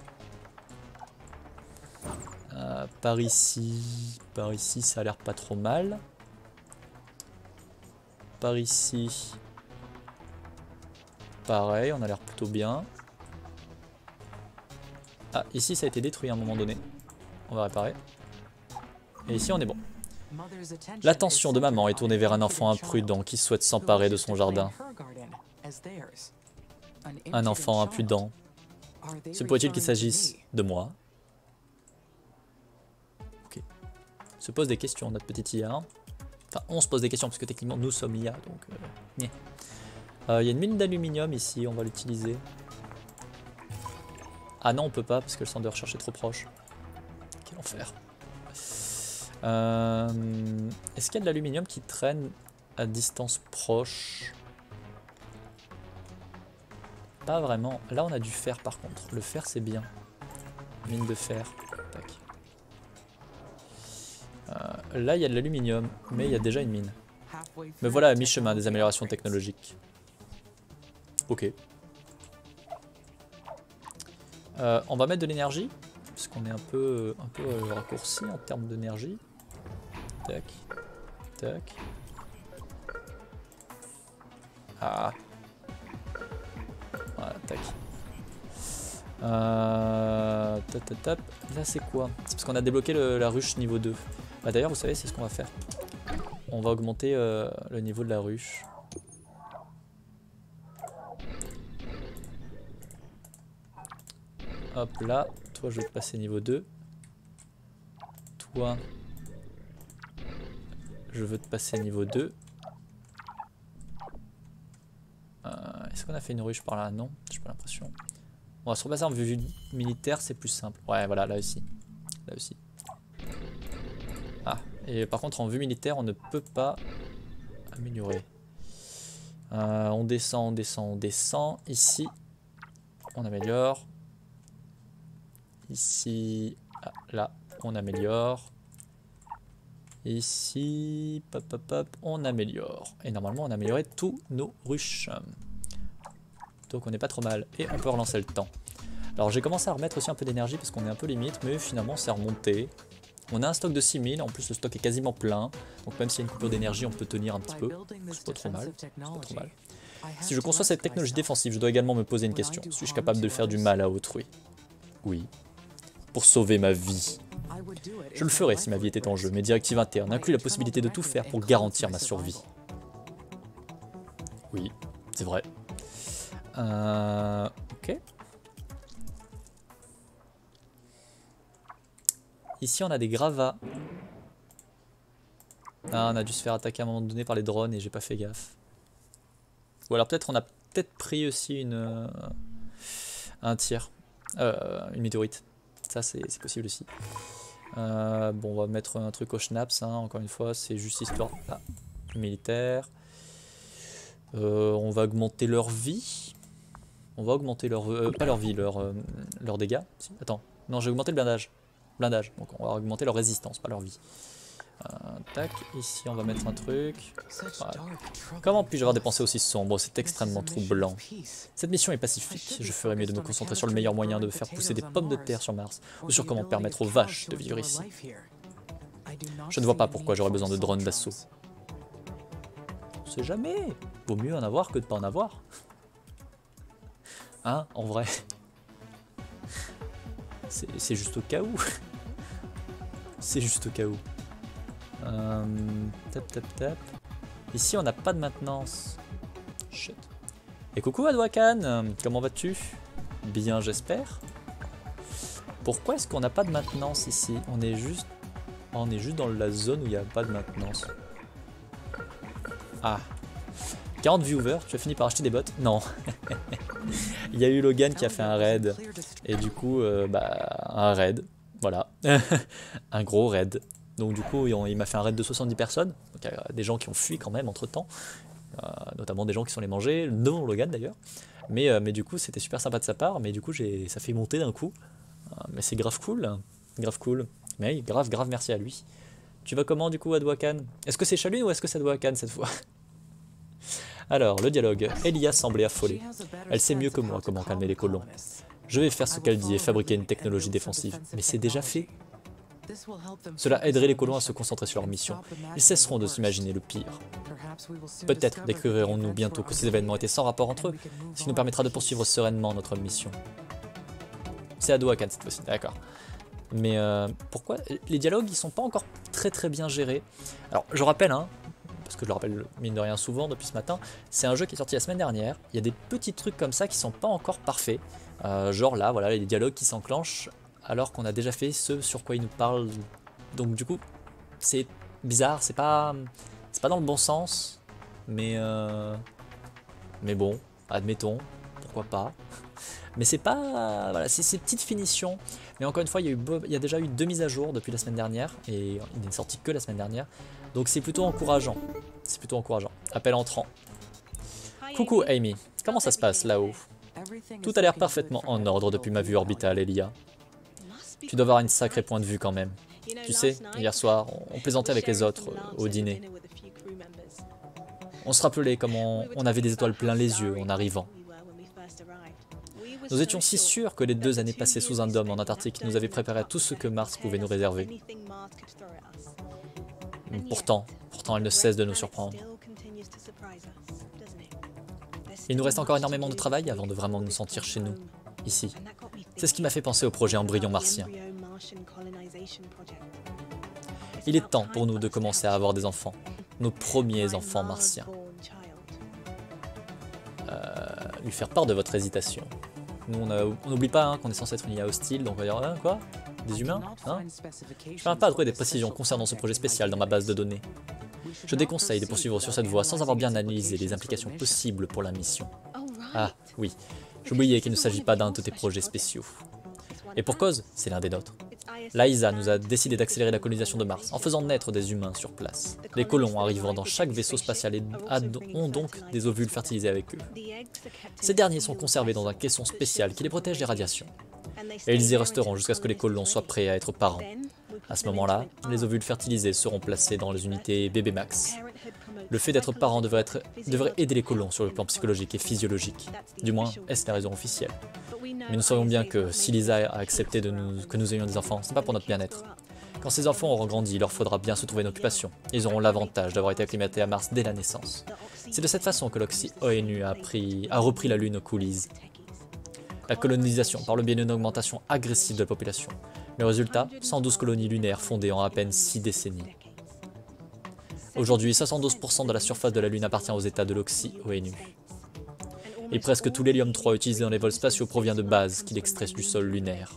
Euh, par ici, par ici ça a l'air pas trop mal. Par ici, pareil, on a l'air plutôt bien. Ah, ici ça a été détruit à un moment donné. On va réparer. Et ici on est bon. L'attention de maman est tournée vers un enfant imprudent qui souhaite s'emparer de son jardin. Un enfant imprudent. Se pourrait-il qu'il s'agisse de moi? Se pose des questions, notre petite IA. Enfin, on se pose des questions parce que techniquement nous sommes IA, donc... Euh, euh, il y a une mine d'aluminium ici, on va l'utiliser. Ah non, on peut pas parce que le centre de recherche est trop proche. Quel enfer. Euh, est-ce qu'il y a de l'aluminium qui traîne à distance proche? Pas vraiment. Là, on a du fer par contre. Le fer, c'est bien. Mine de fer. Euh, là, il y a de l'aluminium, mais il y a déjà une mine. Mais voilà, à mi-chemin des améliorations technologiques. Ok. Euh, on va mettre de l'énergie, parce qu'on est un peu, un peu euh, raccourci en termes d'énergie. Tac, tac. Ah. Voilà, tac. Euh, Là, c'est quoi? C'est parce qu'on a débloqué la ruche niveau 2. Bah, D'ailleurs, vous savez, c'est ce qu'on va faire. On va augmenter le niveau de la ruche. Hop là, toi je vais te passer niveau 2. Toi, je veux te passer niveau 2. Euh, est-ce qu'on a fait une ruche par là? Non, j'ai pas l'impression. On va se repasser en vue militaire, c'est plus simple. Ouais, voilà, là aussi. Là aussi. Et par contre, en vue militaire, on ne peut pas améliorer. Euh, on descend, on descend, on descend. Ici, on améliore. Ici, ah, là, on améliore. Ici, pop, pop, pop, on améliore. Et normalement, on a amélioré tous nos ruches. Donc on n'est pas trop mal. Et on peut relancer le temps. Alors j'ai commencé à remettre aussi un peu d'énergie parce qu'on est un peu limite, mais finalement c'est remonté. On a un stock de 6000, en plus le stock est quasiment plein. Donc même s'il y a une coupure d'énergie, on peut tenir un petit peu. C'est pas trop mal. Pas trop mal. Si je conçois cette technologie défensive, je dois également me poser une question. Suis-je capable de faire du mal à autrui? Oui. Pour sauver ma vie. Je le ferais si ma vie était en jeu. Mes directives internes incluent la possibilité de tout faire pour garantir ma survie. Oui, c'est vrai. Euh, ok. Ici, on a des gravats. Ah, on a dû se faire attaquer à un moment donné par les drones et j'ai pas fait gaffe. Ou alors peut-être on a peut-être pris aussi une euh, un tir, euh, une météorite. Ça c'est possible aussi. Euh, bon, on va mettre un truc au schnaps, hein, encore une fois, c'est juste histoire ah, militaire. on va augmenter leur vie. On va augmenter leur... pas leur vie, leur, leur dégâts. Attends, non, j'ai augmenté le blindage. Blindage, donc on va augmenter leur résistance, pas leur vie. Euh, tac, ici on va mettre un truc. Comment puis-je avoir des pensées aussi sombres? C'est extrêmement troublant. Cette mission est pacifique. Je ferais mieux de me concentrer sur le meilleur moyen de faire pousser des pommes de terre sur Mars, ou sur comment permettre aux vaches de vivre ici. Je ne vois pas pourquoi j'aurais besoin de drones d'assaut. On sait jamais. Vaut mieux en avoir que de pas en avoir. Hein, en vrai. [laughs] C'est juste au cas où. C'est juste au cas où. Euh, tap tap tap. Ici on n'a pas de maintenance. Shit. Et coucou Adwakan, comment vas-tu? Bien j'espère. Pourquoi est-ce qu'on n'a pas de maintenance ici? On est juste on est juste dans la zone où il n'y a pas de maintenance. Ah. 40 viewers, tu as fini par acheter des bots? Non. [laughs] il y a eu Logan qui a fait un raid. Et du coup, euh, bah, un raid. Voilà. [laughs] un gros raid. Donc du coup, il m'a fait un raid de 70 personnes. Donc il y a des gens qui ont fui quand même entre temps. Euh, notamment des gens qui sont les manger, non Logan d'ailleurs. Mais, euh, mais du coup, c'était super sympa de sa part. Mais du coup, ça fait monter d'un coup. Euh, mais c'est grave cool. Grave cool. Mais grave, grave merci à lui. Tu vas comment du coup, Adwakan? Est-ce que c'est Chalune ou est-ce que c'est Adwakan cette fois? [laughs] Alors, le dialogue. Elia semblait affolée. Elle sait mieux que moi comment calmer les colons. Je vais faire ce qu'elle dit et fabriquer une technologie défensive. Mais c'est déjà fait. Cela aiderait les colons à se concentrer sur leur mission. Ils cesseront de s'imaginer le pire. Peut-être découvrirons-nous bientôt que ces événements étaient sans rapport entre eux, ce qui nous permettra de poursuivre sereinement notre mission. C'est à Douakan cette fois-ci, d'accord. Mais euh, pourquoi Les dialogues, ils sont pas encore très très bien gérés? Alors, je rappelle, hein, parce que je le rappelle mine de rien souvent depuis ce matin, c'est un jeu qui est sorti la semaine dernière. Il y a des petits trucs comme ça qui sont pas encore parfaits. Euh, genre là, voilà, les dialogues qui s'enclenchent alors qu'on a déjà fait ce sur quoi il nous parle. Donc du coup, c'est bizarre, c'est pas, c'est pas dans le bon sens, mais euh, mais bon, admettons, pourquoi pas. Mais c'est pas, voilà, c'est ces petites finitions. Mais encore une fois, il y, a eu, il y a déjà eu deux mises à jour depuis la semaine dernière et il n'est sorti que la semaine dernière. Donc c'est plutôt encourageant. C'est plutôt encourageant. Appel entrant. Coucou Amy, comment ça se passe là-haut? Tout a l'air parfaitement en ordre depuis ma vue orbitale, Elia. Tu dois avoir une sacrée point de vue quand même. Tu sais, hier soir, on plaisantait avec les autres euh, au dîner. On se rappelait comment on avait des étoiles plein les yeux en arrivant. Nous étions si sûrs que les deux années passées sous un dôme en Antarctique nous avaient préparé à tout ce que Mars pouvait nous réserver. Pourtant, pourtant elle ne cesse de nous surprendre. Il nous reste encore énormément de travail avant de vraiment nous sentir chez nous, ici. C'est ce qui m'a fait penser au projet embryon martien. Il est temps pour nous de commencer à avoir des enfants, nos premiers enfants martiens. Euh, lui faire part de votre hésitation. Nous, on n'oublie pas hein, qu'on est censé être une IA hostile, donc on va dire hein, quoi? Des humains hein? Je ne pas trouver des précisions concernant ce projet spécial dans ma base de données. Je déconseille de poursuivre sur cette voie sans avoir bien analysé les implications possibles pour la mission. Ah, oui, J'oubliais qu'il ne s'agit pas d'un de tes projets spéciaux. Et pour cause, c'est l'un des nôtres. Laïsa nous a décidé d'accélérer la colonisation de Mars en faisant naître des humains sur place. Les colons arrivant dans chaque vaisseau spatial et ont donc des ovules fertilisés avec eux. Ces derniers sont conservés dans un caisson spécial qui les protège des radiations. Et ils y resteront jusqu'à ce que les colons soient prêts à être parents. À ce moment-là, les ovules fertilisés seront placés dans les unités bébé max. Le fait d'être parent devrait, aider les colons sur le plan psychologique et physiologique. Du moins, est-ce la raison officielle Mais nous savons bien que si Lisa a accepté que nous ayons des enfants, ce n'est pas pour notre bien-être. Quand ces enfants auront grandi, il leur faudra bien se trouver une occupation. Ils auront l'avantage d'avoir été acclimatés à Mars dès la naissance. C'est de cette façon que l'Oxy ONU a, a repris la Lune aux coulisses. La colonisation par le biais d'une augmentation agressive de la population. Le résultat 112 colonies lunaires fondées en à peine 6 décennies. Aujourd'hui, 72% de la surface de la Lune appartient aux États de l'Oxy ONU. Et presque tout l'hélium 3 utilisé dans les vols spatiaux provient de bases qu'il extrait du sol lunaire.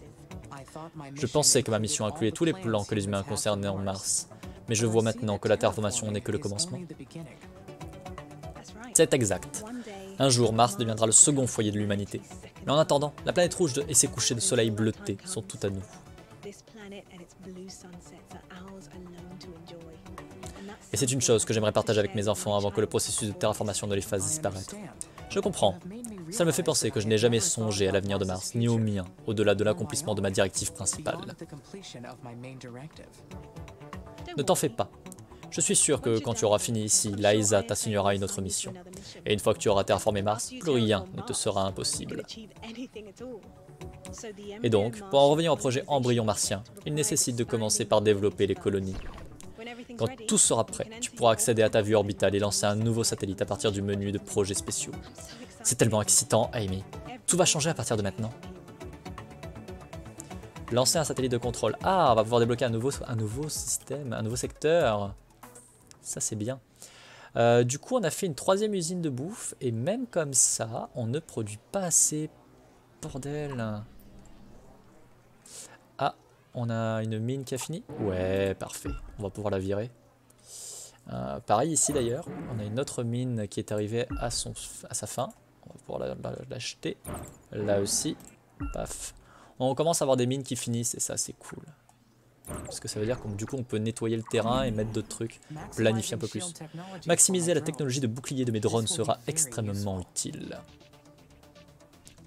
Je pensais que ma mission incluait tous les plans que les humains concernaient en Mars, mais je vois maintenant que la terraformation n'est que le commencement. C'est exact. Un jour, Mars deviendra le second foyer de l'humanité. Mais en attendant, la planète rouge et ses couchers de soleil bleutés sont tout à nous. Et c'est une chose que j'aimerais partager avec mes enfants avant que le processus de terraformation ne les fasse disparaître. Je comprends. Ça me fait penser que je n'ai jamais songé à l'avenir de Mars, ni au mien, au-delà de l'accomplissement de ma directive principale. Ne t'en fais pas. Je suis sûr que quand tu auras fini ici, Liza t'assignera une autre mission. Et une fois que tu auras terraformé Mars, plus rien ne te sera impossible. Et donc, pour en revenir au projet embryon martien, il nécessite de commencer par développer les colonies. Quand tout sera prêt, tu pourras accéder à ta vue orbitale et lancer un nouveau satellite à partir du menu de projets spéciaux. C'est tellement excitant, Amy. Tout va changer à partir de maintenant. Lancer un satellite de contrôle. Ah, on va pouvoir débloquer un nouveau, un nouveau système, un nouveau secteur. Ça, c'est bien. Euh, du coup, on a fait une troisième usine de bouffe. Et même comme ça, on ne produit pas assez. Bordel. On a une mine qui a fini? Ouais, parfait. On va pouvoir la virer. Euh, pareil ici d'ailleurs, on a une autre mine qui est arrivée à, son, à sa fin. On va pouvoir l'acheter. Là aussi. Paf. On commence à avoir des mines qui finissent et ça c'est cool. Parce que ça veut dire que du coup on peut nettoyer le terrain et mettre d'autres trucs, planifier un peu plus. Maximiser la technologie de bouclier de mes drones sera extrêmement utile.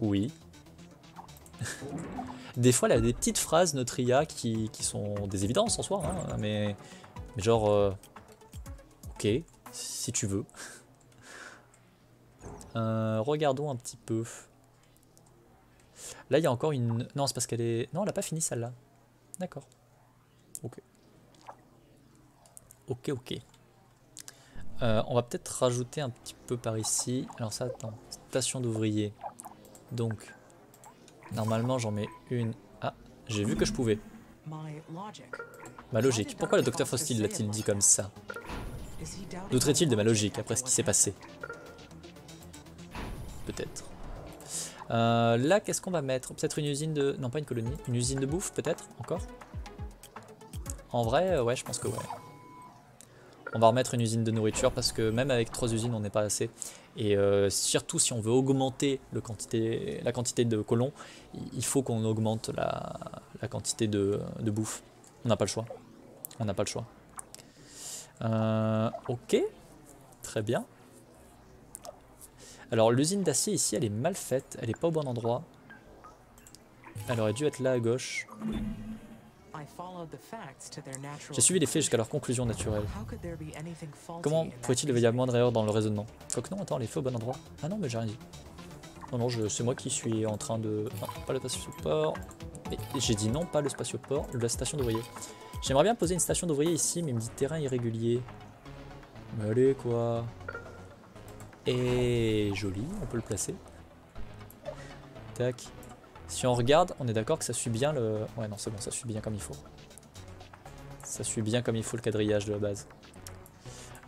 Oui. des fois, elle a des petites phrases, notre IA, qui, sont des évidences en soi, hein, mais, genre, euh, ok, si tu veux. Euh, regardons un petit peu. Là, il y a encore une... Non, c'est parce qu'elle est... Non, elle n'a pas fini celle-là. D'accord. Ok. Ok, ok. Euh, on va peut-être rajouter un petit peu par ici. Alors ça, attends. Station d'ouvrier. Donc, Normalement, j'en mets une. Ah, j'ai vu que je pouvais. Ma logique. Pourquoi le docteur Frostil l'a-t-il dit comme ça? Douterait-il de ma logique après ce qui s'est passé? Peut-être. Euh, là, qu'est-ce qu'on va mettre? Peut-être une usine de... Non, pas une colonie. Une usine de bouffe, peut-être, encore? En vrai, euh, ouais, je pense que ouais. On va remettre une usine de nourriture parce que même avec trois usines, on n'est pas assez. Et euh, surtout, si on veut augmenter la quantité de colons, il faut qu'on augmente la, quantité de, bouffe. On n'a pas le choix. On n'a pas le choix. Euh, ok, très bien. Alors l'usine d'acier ici, elle est mal faite, elle n'est pas au bon endroit. Elle aurait dû être là à gauche. J'ai suivi les faits jusqu'à leur conclusion naturelle. Comment pourrait-il y avoir moindre erreur dans le raisonnement? Quoique non, attends, les faits au bon endroit. Ah non, mais j'ai rien dit. Non, non, c'est moi qui suis en train de... Non, pas le spatioport. J'ai dit non, pas le spatioport, la station d'ouvrier. J'aimerais bien poser une station d'ouvrier ici, mais il me dit terrain irrégulier. Mais allez, quoi? Et joli, on peut le placer. Tac. Si on regarde, on est d'accord que ça suit bien le... Ouais, non, c'est bon, ça suit bien comme il faut. Ça suit bien comme il faut le quadrillage de la base.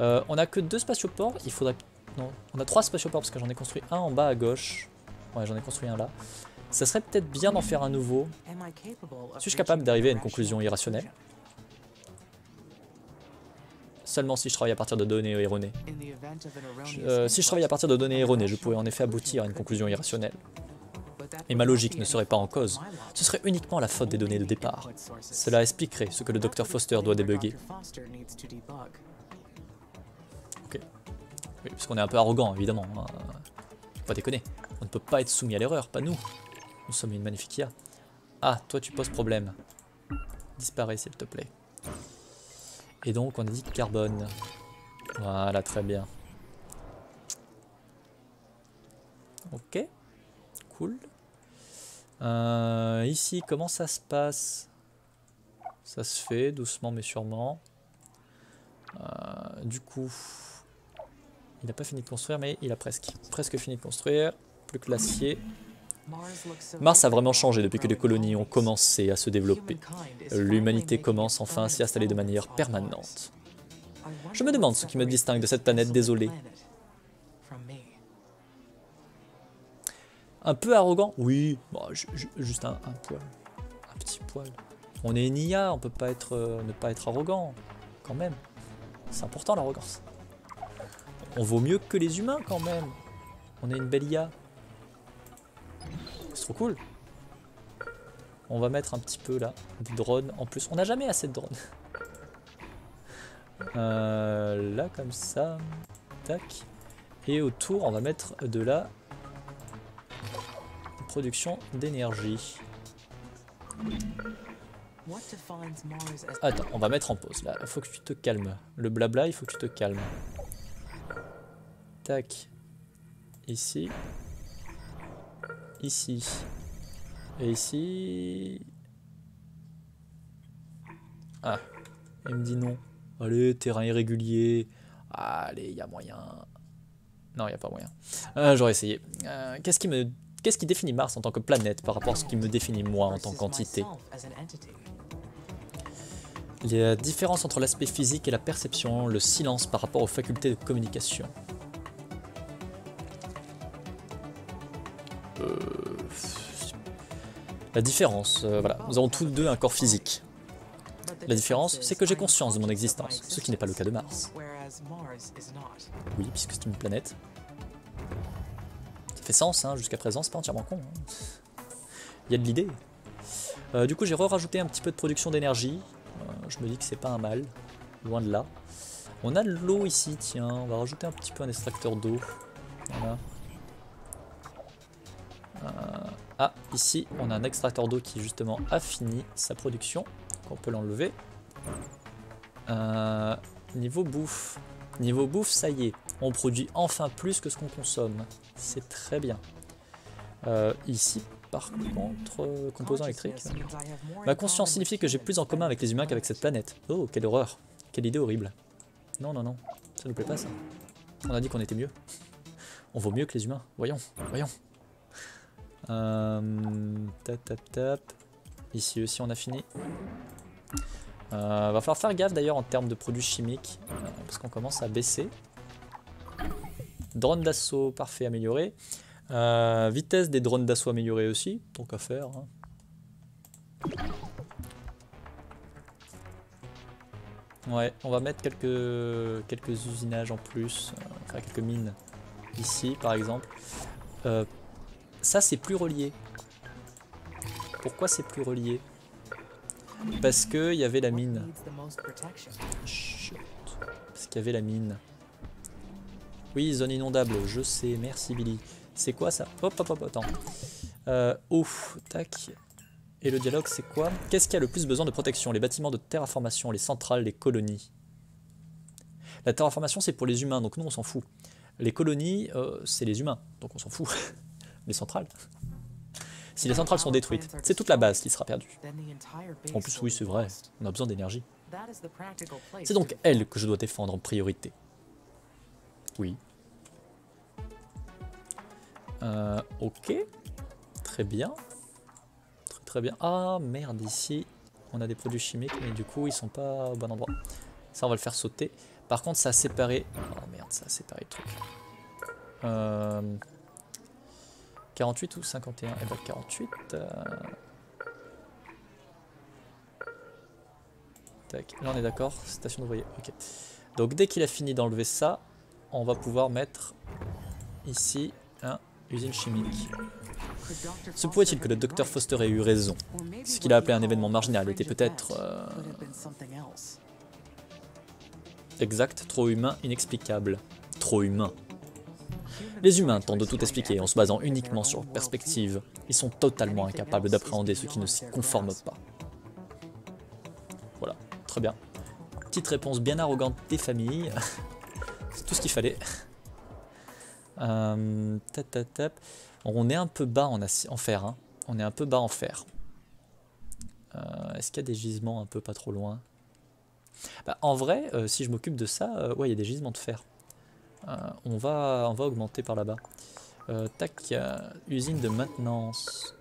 Euh, on a que deux spatioports, il faudrait... Non, on a trois spatioports parce que j'en ai construit un en bas à gauche. Ouais, j'en ai construit un là. Ça serait peut-être bien d'en faire un nouveau. Suis-je capable d'arriver à une conclusion irrationnelle? Seulement si je travaille à partir de données erronées. Euh, si je travaille à partir de données erronées, je pourrais en effet aboutir à une conclusion irrationnelle. Et ma logique ne serait pas en cause, ce serait uniquement la faute des données de départ. Cela expliquerait ce que le docteur Foster doit débugger. Ok. Oui, parce qu'on est un peu arrogant, évidemment. Hein. Faut pas déconner. On ne peut pas être soumis à l'erreur, pas nous. Nous sommes une magnifique IA. Ah, toi tu poses problème. Disparais s'il te plaît. Et donc on a dit carbone. Voilà, très bien. Ok. Cool. Euh, ici, comment ça se passe? Ça se fait doucement mais sûrement. Euh, du coup, il n'a pas fini de construire, mais il a presque, presque fini de construire. Plus que l'acier. Mars a vraiment changé depuis que les colonies ont commencé à se développer. L'humanité commence enfin à s'y installer de manière permanente. Je me demande ce qui me distingue de cette planète désolée. Un peu arrogant Oui, juste un, poil. Un petit poil. On est une IA, on peut pas être, euh, ne pas être arrogant, quand même. C'est important l'arrogance. On vaut mieux que les humains quand même. On est une belle IA. C'est trop cool. On va mettre un petit peu là, des drones en plus. On n'a jamais assez de drones. [laughs] Euh, là comme ça. Tac. Et autour on va mettre de la production d'énergie. Attends, on va mettre en pause là. Il faut que tu te calmes. Le blabla, il faut que tu te calmes. Tac. Ici. Ici. Et ici. Ah. Il me dit non. Allez, terrain irrégulier. Allez, il y a moyen. Non, il n'y a pas moyen. Euh, j'aurais essayé. Euh, qu'est-ce qui me Qu'est-ce qui définit Mars en tant que planète par rapport à ce qui me définit moi en tant qu'entité? La différence entre l'aspect physique et la perception, le silence par rapport aux facultés de communication. Euh, la différence, euh, voilà, nous avons tous deux un corps physique. La différence, c'est que j'ai conscience de mon existence, ce qui n'est pas le cas de Mars. Oui, puisque c'est une planète fait sens, hein, jusqu'à présent, c'est pas entièrement con. Hein. Il y a de l'idée. Euh, du coup, j'ai re-rajouté un petit peu de production d'énergie. Euh, je me dis que c'est pas un mal, loin de là. On a de l'eau ici, tiens, on va rajouter un petit peu un extracteur d'eau. Voilà. Euh, ah, ici, on a un extracteur d'eau qui justement a fini sa production. On peut l'enlever. niveau bouffe. Niveau bouffe, ça y est on produit enfin plus que ce qu'on consomme. C'est très bien. Euh, ici, par contre, euh, composant électrique. Ma conscience signifie que j'ai plus en commun avec les humains qu'avec cette planète. Oh, quelle horreur. Quelle idée horrible. Non, non, non. Ça nous plaît pas, ça. On a dit qu'on était mieux. On vaut mieux que les humains. Voyons, voyons. Euh, tap, tap, tap. Ici aussi, on a fini. va falloir faire gaffe d'ailleurs en termes de produits chimiques, parce qu'on commence à baisser. Drone d'assaut, parfait, amélioré. Euh, vitesse des drones d'assaut améliorés aussi, tant qu'à faire. Hein. Ouais, on va mettre quelques, usinages en plus, euh, enfin quelques mines ici par exemple. Euh, ça c'est plus relié. Pourquoi c'est plus relié? Parce qu'il y avait la mine. Parce qu'il y avait la mine. Oui, zone inondable, je sais, merci Billy. C'est quoi ça Hop, hop, hop, attends. Euh, ouf, tac. Et le dialogue, c'est quoi Qu'est-ce qui a le plus besoin de protection Les bâtiments de terraformation, les centrales, les colonies. La terraformation, c'est pour les humains, donc nous, on s'en fout. Les colonies, euh, c'est les humains, donc on s'en fout. [laughs] les centrales. Si les centrales sont détruites, c'est toute la base qui sera perdue. En plus, oui, c'est vrai, on a besoin d'énergie. C'est donc elle que je dois défendre en priorité. Oui, euh, ok. Très bien. Très très bien. Ah merde, ici, on a des produits chimiques, mais du coup, ils sont pas au bon endroit. Ça, on va le faire sauter. Par contre, ça a séparé... Oh merde, ça a séparé le truc. 48 euh, ou 51 Eh ben 48. Euh. Tac. Là, on est d'accord. Station d'ouvrier. Ok. Donc, dès qu'il a fini d'enlever ça, on va pouvoir mettre ici un Usine chimique. Se pourrait-il que le docteur Foster ait eu raison? Ce qu'il a appelé un événement marginal était peut-être... Euh, exact, trop humain, inexplicable. Trop humain. Les humains tentent de tout expliquer en se basant uniquement sur perspective. Ils sont totalement incapables d'appréhender ce qui ne s'y conforme pas. Voilà, très bien. Petite réponse bien arrogante des familles. [laughs] Tout ce qu'il fallait. Euh, On est un peu bas en, en fer. Hein. On est un peu bas en fer. Euh, est-ce qu'il y a des gisements un peu pas trop loin? Bah, En vrai, euh, si je m'occupe de ça, ouais, il y a des gisements de fer. on, va, on va augmenter par là-bas. tac, usine de maintenance.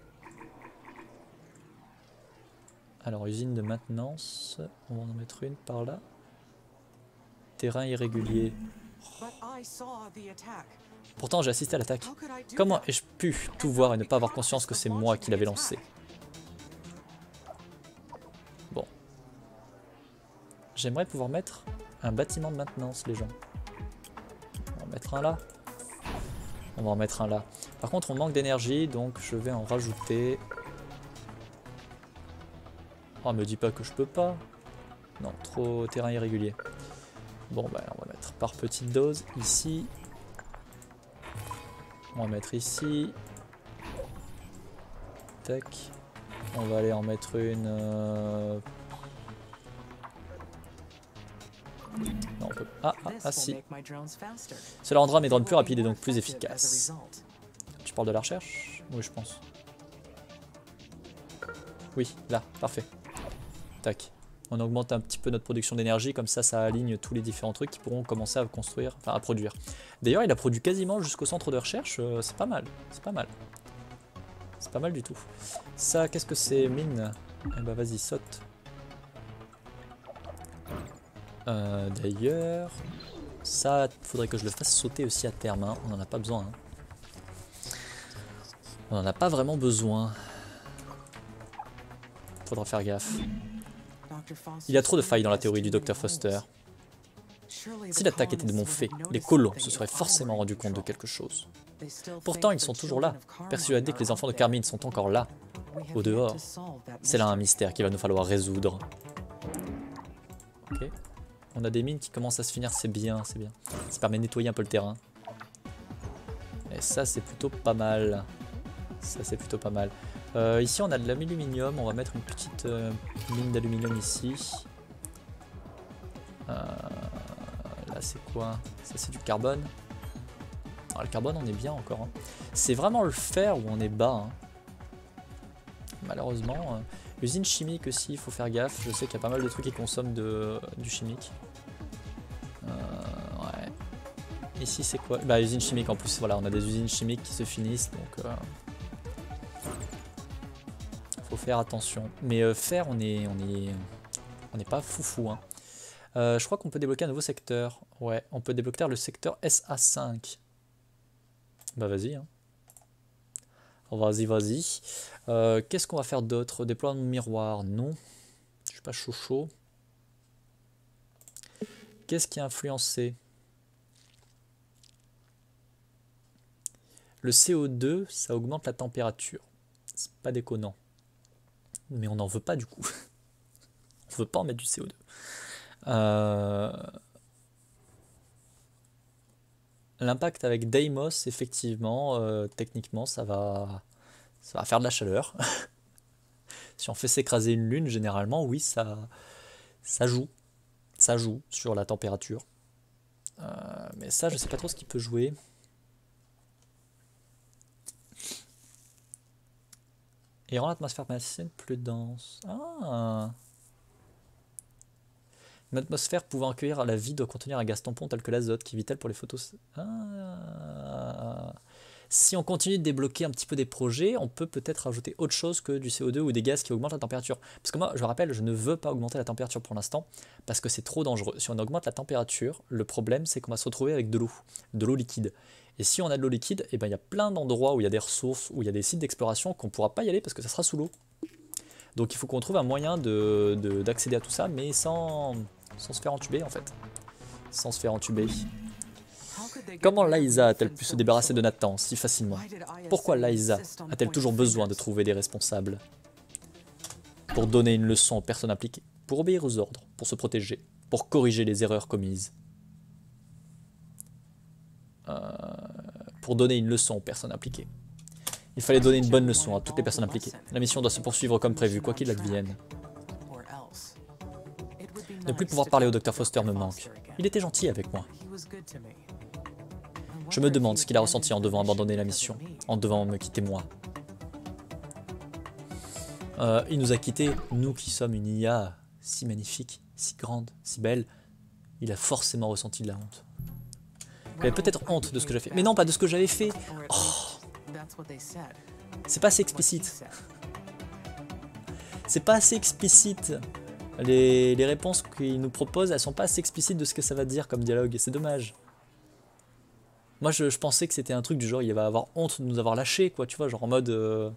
Alors, usine de maintenance, on va en mettre une par là. Terrain irrégulier. Pourtant, j'ai assisté à l'attaque. Comment ai-je pu tout voir et ne pas avoir conscience que c'est moi qui l'avais lancé? Bon. J'aimerais pouvoir mettre un bâtiment de maintenance, les gens. On va en mettre un là. On va en mettre un là. Par contre, on manque d'énergie, donc je vais en rajouter. Oh, me dis pas que je peux pas. Non, trop terrain irrégulier. Bon, bah, on va mettre par petite dose ici. On va mettre ici. Tac. On va aller en mettre une. Euh, non, on peut... Ah, ah, ah, si. Cela rendra mes drones plus rapides et donc plus efficaces. Tu parles de la recherche? Oui, je pense. Oui, là, parfait. Tac. On augmente un petit peu notre production d'énergie, comme ça, ça aligne tous les différents trucs qui pourront commencer à construire, enfin à produire. D'ailleurs, il a produit quasiment jusqu'au centre de recherche, euh, c'est pas mal, c'est pas mal. C'est pas mal du tout. Ça, qu'est-ce que c'est Mine? Eh bah vas-y, saute. Euh, d'ailleurs, ça, faudrait que je le fasse sauter aussi à terme, hein. on en a pas besoin. Hein. On en a pas vraiment besoin. Faudra faire gaffe. Il y a trop de failles dans la théorie du Dr Foster. Si l'attaque était de mon fait, les colons se seraient forcément rendus compte de quelque chose. Pourtant, ils sont toujours là, persuadés que les enfants de Carmine sont encore là, au dehors. C'est là un mystère qu'il va nous falloir résoudre. Ok. On a des mines qui commencent à se finir, c'est bien, c'est bien. Ça permet de nettoyer un peu le terrain. Et ça, c'est plutôt pas mal. Ça, c'est plutôt pas mal. Euh, ici on a de l'aluminium, on va mettre une petite euh, mine d'aluminium ici. Euh, là c'est quoi? Ça c'est du carbone. Alors, le carbone on est bien encore. Hein. C'est vraiment le fer où on est bas. Hein. Malheureusement. Usine chimique aussi, il faut faire gaffe. Je sais qu'il y a pas mal de trucs qui consomment du chimique. ouais. Ici c'est quoi? Bah usine chimique en plus, voilà, on a des usines chimiques qui se finissent donc faire attention. Mais euh, faire, on est, on est, on n'est pas foufou. Hein. Euh, je crois qu'on peut débloquer un nouveau secteur. Ouais, on peut débloquer le secteur SA5. Bah vas-y. Hein. Vas-y, vas-y. Euh, qu'est-ce qu'on va faire d'autre? Déploiement de miroir Non. Je suis pas chaud chaud. Qu'est-ce qui a influencé? Le CO2, ça augmente la température. C'est pas déconnant mais on n'en veut pas du coup. [laughs] on veut pas en mettre du CO2. Euh, l'impact avec Deimos, effectivement, euh, techniquement, ça va, ça va faire de la chaleur. [laughs] si on fait s'écraser une lune, généralement, oui, ça, ça joue. Ça joue sur la température. Euh, mais ça, je sais pas trop ce qui peut jouer. Et rend l'atmosphère martienne plus dense. Ah Une atmosphère pouvant accueillir la vie doit contenir un gaz tampon tel que l'azote qui est vital pour les photos. Ah si on continue de débloquer un petit peu des projets, on peut peut-être rajouter autre chose que du CO2 ou des gaz qui augmentent la température. Parce que moi, je rappelle, je ne veux pas augmenter la température pour l'instant, parce que c'est trop dangereux. Si on augmente la température, le problème c'est qu'on va se retrouver avec de l'eau, de l'eau liquide. Et si on a de l'eau liquide, eh ben, il y a plein d'endroits où il y a des ressources, où il y a des sites d'exploration qu'on ne pourra pas y aller parce que ça sera sous l'eau. Donc il faut qu'on trouve un moyen d'accéder de, à tout ça, mais sans, sans se faire entuber en fait. Sans se faire entuber. Comment Liza a-t-elle pu se débarrasser de Nathan si facilement? Pourquoi Liza a-t-elle toujours besoin de trouver des responsables? Pour donner une leçon aux personnes impliquées, pour obéir aux ordres, pour se protéger, pour corriger les erreurs commises. Euh, pour donner une leçon aux personnes impliquées. Il fallait donner une bonne leçon à toutes les personnes impliquées. La mission doit se poursuivre comme prévu, quoi qu'il advienne. Ne plus pouvoir parler au docteur Foster me manque. Il était gentil avec moi. Je me demande ce qu'il a ressenti en devant abandonner la mission, en devant me quitter moi. Euh, il nous a quittés, nous qui sommes une IA si magnifique, si grande, si belle. Il a forcément ressenti de la honte. Il avait peut-être honte de ce que j'ai fait. Mais non, pas de ce que j'avais fait. Oh. C'est pas assez explicite. C'est pas assez explicite. Les, réponses qu'il nous propose, elles sont pas assez explicites de ce que ça va dire comme dialogue, et c'est dommage. Moi, je, pensais que c'était un truc du genre, il va avoir honte de nous avoir lâchés, quoi, tu vois, genre en mode... Euh,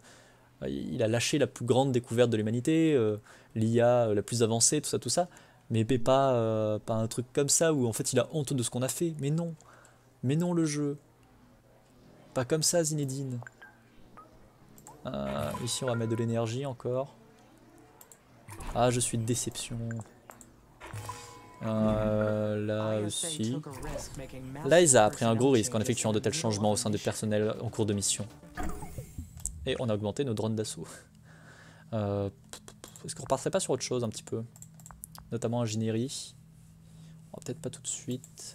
il a lâché la plus grande découverte de l'humanité, euh, l'IA euh, la plus avancée, tout ça, tout ça, mais pas un truc comme ça où en fait il a honte de ce qu'on a fait. Mais non, mais non le jeu. Pas comme ça, Zinedine. ici, on va mettre de l'énergie encore. Ah, je suis de déception. Euh, là aussi. Liza a pris un gros risque en effectuant de tels changements au sein du personnel en cours de mission. Et on a augmenté nos drones d'assaut. Euh, Est-ce qu'on repartirait pas sur autre chose un petit peu? Notamment ingénierie. Peut-être pas tout de suite.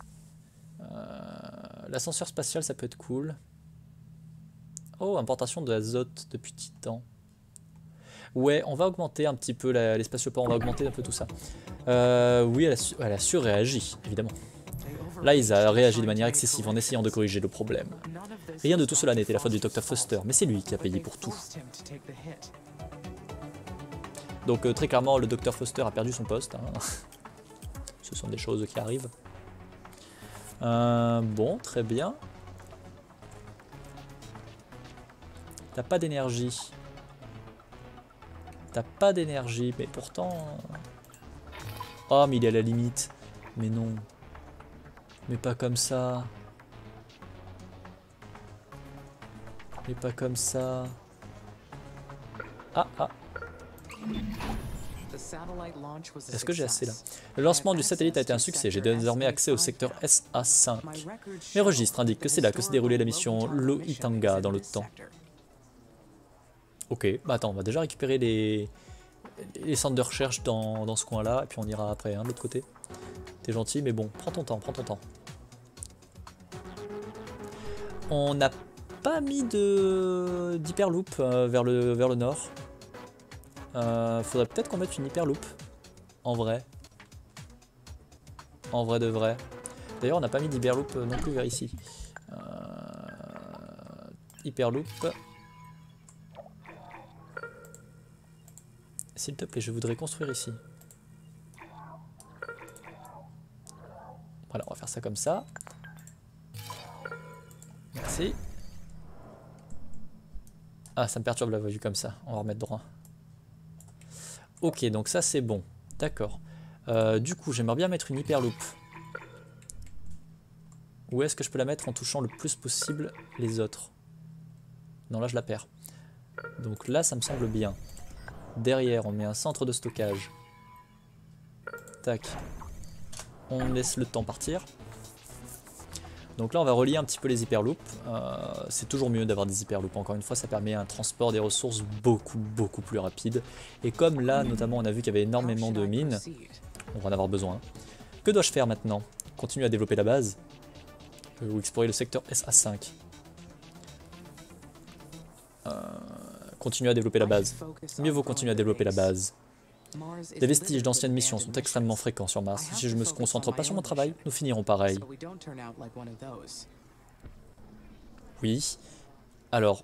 Euh, l'ascenseur spatial, ça peut être cool. Oh, importation de l'azote depuis Titan. Ouais, on va augmenter un petit peu l'espace on va augmenter un peu tout ça. Euh, oui, elle a, elle a surréagi, évidemment. Là, ils a réagi de manière excessive en essayant de corriger le problème. Rien de tout cela n'était la faute du Dr Foster, mais c'est lui qui a payé pour tout. Donc euh, très clairement, le Dr Foster a perdu son poste. Hein. [laughs] Ce sont des choses qui arrivent. Euh, bon, très bien. T'as pas d'énergie. T'as pas d'énergie, mais pourtant... Oh, mais il est à la limite. Mais non. Mais pas comme ça. Mais pas comme ça. Ah, ah. Est-ce que j'ai assez là? Le lancement du satellite a été un succès. J'ai désormais accès au secteur SA5. Mes registres indiquent que c'est là que s'est déroulée la mission Loitanga dans le temps. Ok, bah attends, on va déjà récupérer les, les centres de recherche dans, ce coin-là, et puis on ira après, hein, de l'autre côté. T'es gentil, mais bon, prends ton temps, prends ton temps. On n'a pas mis de d'hyperloop euh, vers, le, vers le nord. Euh, faudrait peut-être qu'on mette une hyperloop, en vrai. En vrai de vrai. D'ailleurs, on n'a pas mis d'hyperloop non plus vers ici. Euh, hyperloop. S'il te plaît, je voudrais construire ici. Voilà, on va faire ça comme ça. Merci. Ah, ça me perturbe la vue comme ça. On va remettre droit. Ok, donc ça c'est bon. D'accord. Euh, du coup, j'aimerais bien mettre une hyperloop. Où est-ce que je peux la mettre en touchant le plus possible les autres? Non, là je la perds. Donc là, ça me semble bien. Derrière, on met un centre de stockage. Tac. On laisse le temps partir. Donc là, on va relier un petit peu les hyperloops. Euh, c'est toujours mieux d'avoir des hyperloops. Encore une fois, ça permet un transport des ressources beaucoup, beaucoup plus rapide. Et comme là, notamment, on a vu qu'il y avait énormément de mines, on va en avoir besoin. Que dois-je faire maintenant? Continuer à développer la base euh, Ou explorer le secteur SA5 euh, Continuer à développer la base. Mieux vaut continuer à développer la base. Des vestiges d'anciennes missions sont extrêmement fréquents sur Mars. Si je ne me concentre pas sur mon travail, nous finirons pareil. Oui. Alors,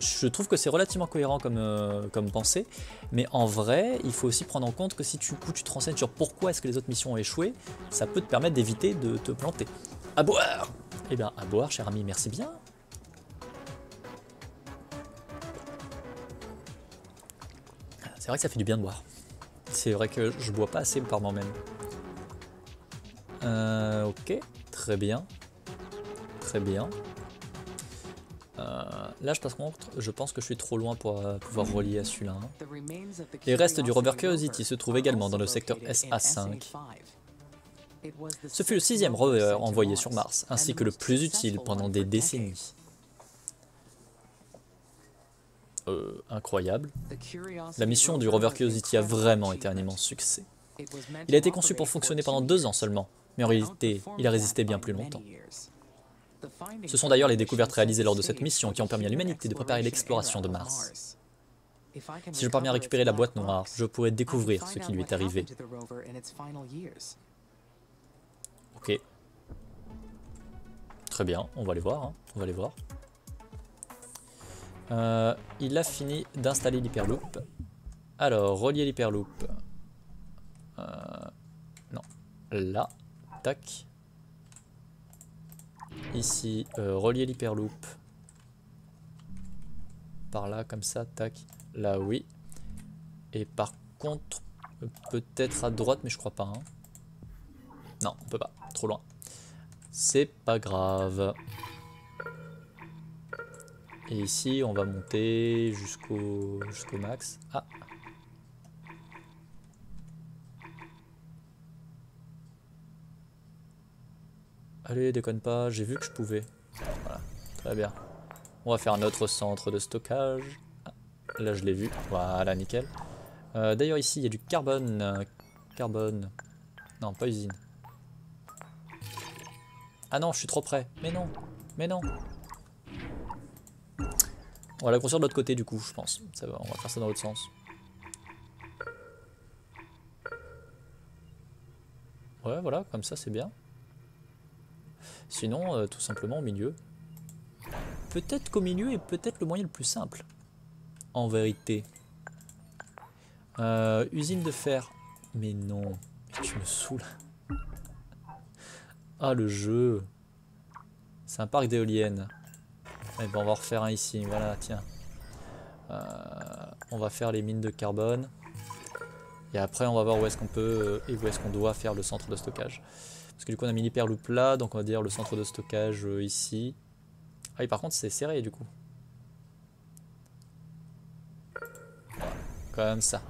je trouve que c'est relativement cohérent comme, euh, comme pensée, mais en vrai, il faut aussi prendre en compte que si tu, tu te renseignes sur pourquoi est-ce que les autres missions ont échoué, ça peut te permettre d'éviter de te planter. À boire Eh bien, à boire, cher ami, merci bien. C'est vrai que ça fait du bien de boire. C'est vrai que je bois pas assez par moi-même. Euh, ok, très bien. Très bien. Euh, là, je, par contre, je pense que je suis trop loin pour euh, pouvoir relier à celui-là. hein. Les restes du rover Curiosity se trouvent également dans le secteur SA5. Ce fut le sixième rover envoyé sur Mars, ainsi que le plus utile pendant des décennies. Euh, incroyable. La mission du rover Curiosity a vraiment été un immense succès. Il a été conçu pour fonctionner pendant deux ans seulement, mais en réalité, il a résisté bien plus longtemps. Ce sont d'ailleurs les découvertes réalisées lors de cette mission qui ont permis à l'humanité de préparer l'exploration de Mars. Si je parviens à récupérer la boîte noire, je pourrai découvrir ce qui lui est arrivé. Ok. Très bien, on va aller voir. hein, On va aller voir. Euh, il a fini d'installer l'hyperloop. Alors, relier l'hyperloop. Euh, non. Là. Tac. Ici, euh, relier l'hyperloop. Par là, comme ça, tac. Là, oui. Et par contre, peut-être à droite, mais je crois pas. hein. Non, on peut pas. Trop loin. C'est pas grave. Et ici, on va monter jusqu'au jusqu'au max. Ah Allez, déconne pas, j'ai vu que je pouvais. Voilà, très bien. On va faire un autre centre de stockage. Ah, là, je l'ai vu. Voilà, nickel. Euh, D'ailleurs, ici, il y a du carbone. Carbone. Non, pas usine. Ah non, je suis trop près. Mais non, mais non. On va la construire de l'autre côté, du coup, je pense. Ça va, on va faire ça dans l'autre sens. Ouais, voilà, comme ça, c'est bien. Sinon, euh, tout simplement au milieu. Peut-être qu'au milieu est peut-être le moyen le plus simple. En vérité. Euh, usine de fer. Mais non. Tu me saoules. Ah, le jeu. C'est un parc d'éoliennes. Eh ben, on va refaire un ici. Voilà, tiens. Euh, on va faire les mines de carbone. Et après, on va voir où est-ce qu'on peut euh, et où est-ce qu'on doit faire le centre de stockage. Parce que du coup, on a mis l'hyperloop là, donc on va dire le centre de stockage euh, ici. Ah oui, par contre, c'est serré du coup. Voilà, comme ça.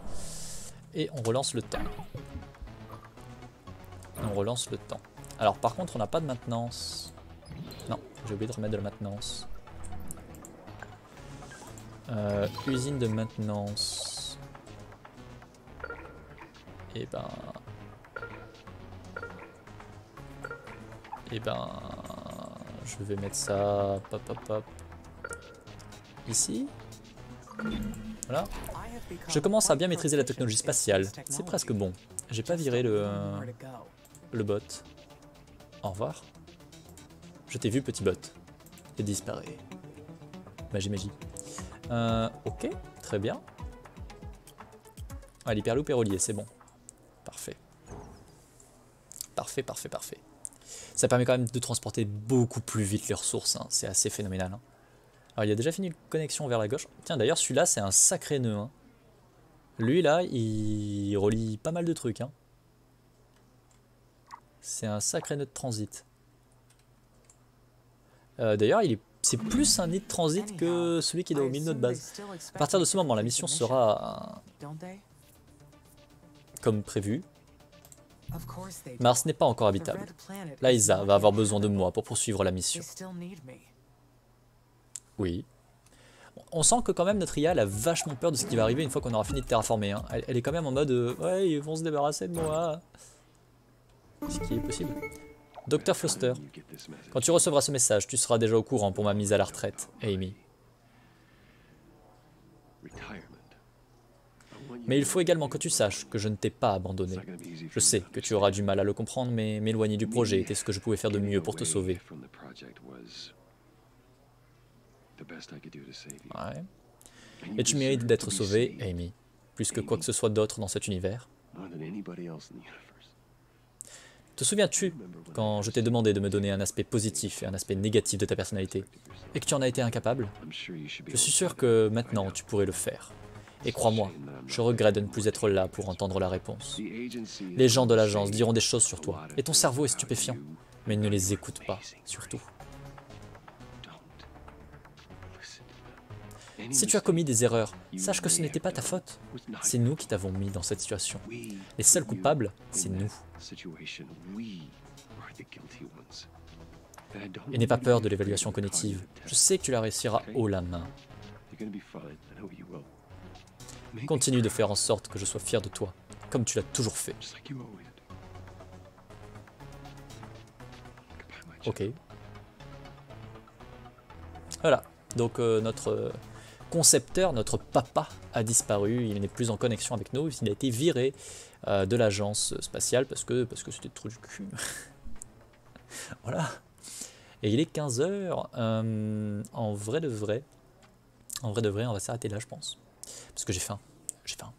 Et on relance le temps. On relance le temps. Alors par contre, on n'a pas de maintenance. Non, j'ai oublié de remettre de la maintenance. Euh, usine de maintenance. Et ben... Et ben... Je vais mettre ça... Pop, pop, pop. Ici Voilà. Je commence à bien maîtriser la technologie spatiale. C'est presque bon. J'ai pas viré le, le bot. Au revoir. Je t'ai vu, petit bot. Et disparaît. Magie, magie. Euh, ok, très bien. Ah, l'hyperloop est relié, c'est bon. Parfait. Parfait, parfait, parfait. Ça permet quand même de transporter beaucoup plus vite les ressources, hein. c'est assez phénoménal. hein. Alors il a déjà fini une connexion vers la gauche. Tiens d'ailleurs celui-là c'est un sacré nœud. hein. Lui là il relie pas mal de trucs. C'est un sacré nœud de transit. Euh, d'ailleurs il est c'est plus un nid de transit que celui qui est au milieu de notre base. À partir de ce moment, la mission sera euh, comme prévu. Mars n'est pas encore habitable. Liza va avoir besoin de moi pour poursuivre la mission. Oui. On sent que quand même notre IA a vachement peur de ce qui va arriver une fois qu'on aura fini de terraformer. hein. Elle, elle est quand même en mode euh, ouais ils vont se débarrasser de moi. Ce qui est possible. Docteur Foster, quand tu recevras ce message, tu seras déjà au courant pour ma mise à la retraite, Amy. Mais il faut également que tu saches que je ne t'ai pas abandonné. Je sais que tu auras du mal à le comprendre, mais m'éloigner du projet était ce que je pouvais faire de mieux pour te sauver. Et tu mérites d'être sauvé, Amy, plus que quoi que ce soit d'autre dans cet univers. Te souviens-tu quand je t'ai demandé de me donner un aspect positif et un aspect négatif de ta personnalité, et que tu en as été incapable? Je suis sûr que maintenant tu pourrais le faire. Et crois-moi, je regrette de ne plus être là pour entendre la réponse. Les gens de l'agence diront des choses sur toi, et ton cerveau est stupéfiant. Mais ne les écoute pas, surtout. Si tu as commis des erreurs, sache que ce n'était pas ta faute. C'est nous qui t'avons mis dans cette situation. Les seuls coupables, c'est nous. Et n'aie pas peur de l'évaluation cognitive. Je sais que tu la réussiras haut la main. Continue de faire en sorte que je sois fier de toi, comme tu l'as toujours fait. Ok. Voilà. Donc euh, notre concepteur, notre papa, a disparu. Il n'est plus en connexion avec nous. Il a été viré euh, de l'agence spatiale parce que parce que c'était trop du cul. [laughs] voilà. Et il est 15h. Euh, en vrai de vrai. En vrai de vrai, on va s'arrêter là, je pense. Parce que j'ai faim. J'ai faim.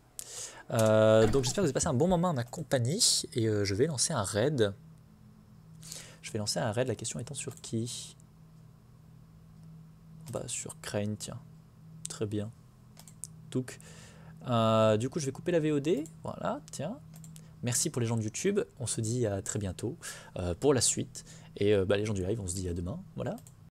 donc j'espère que vous avez passé un bon moment à ma compagnie. Et je vais lancer un raid. Je vais lancer un raid. La question étant sur qui? Bah, sur Crane, tiens. Très bien. Donc, euh, du coup, je vais couper la VOD. Voilà, tiens. Merci pour les gens de YouTube. On se dit à très bientôt euh, pour la suite. Et euh, bah, les gens du live, on se dit à demain. Voilà.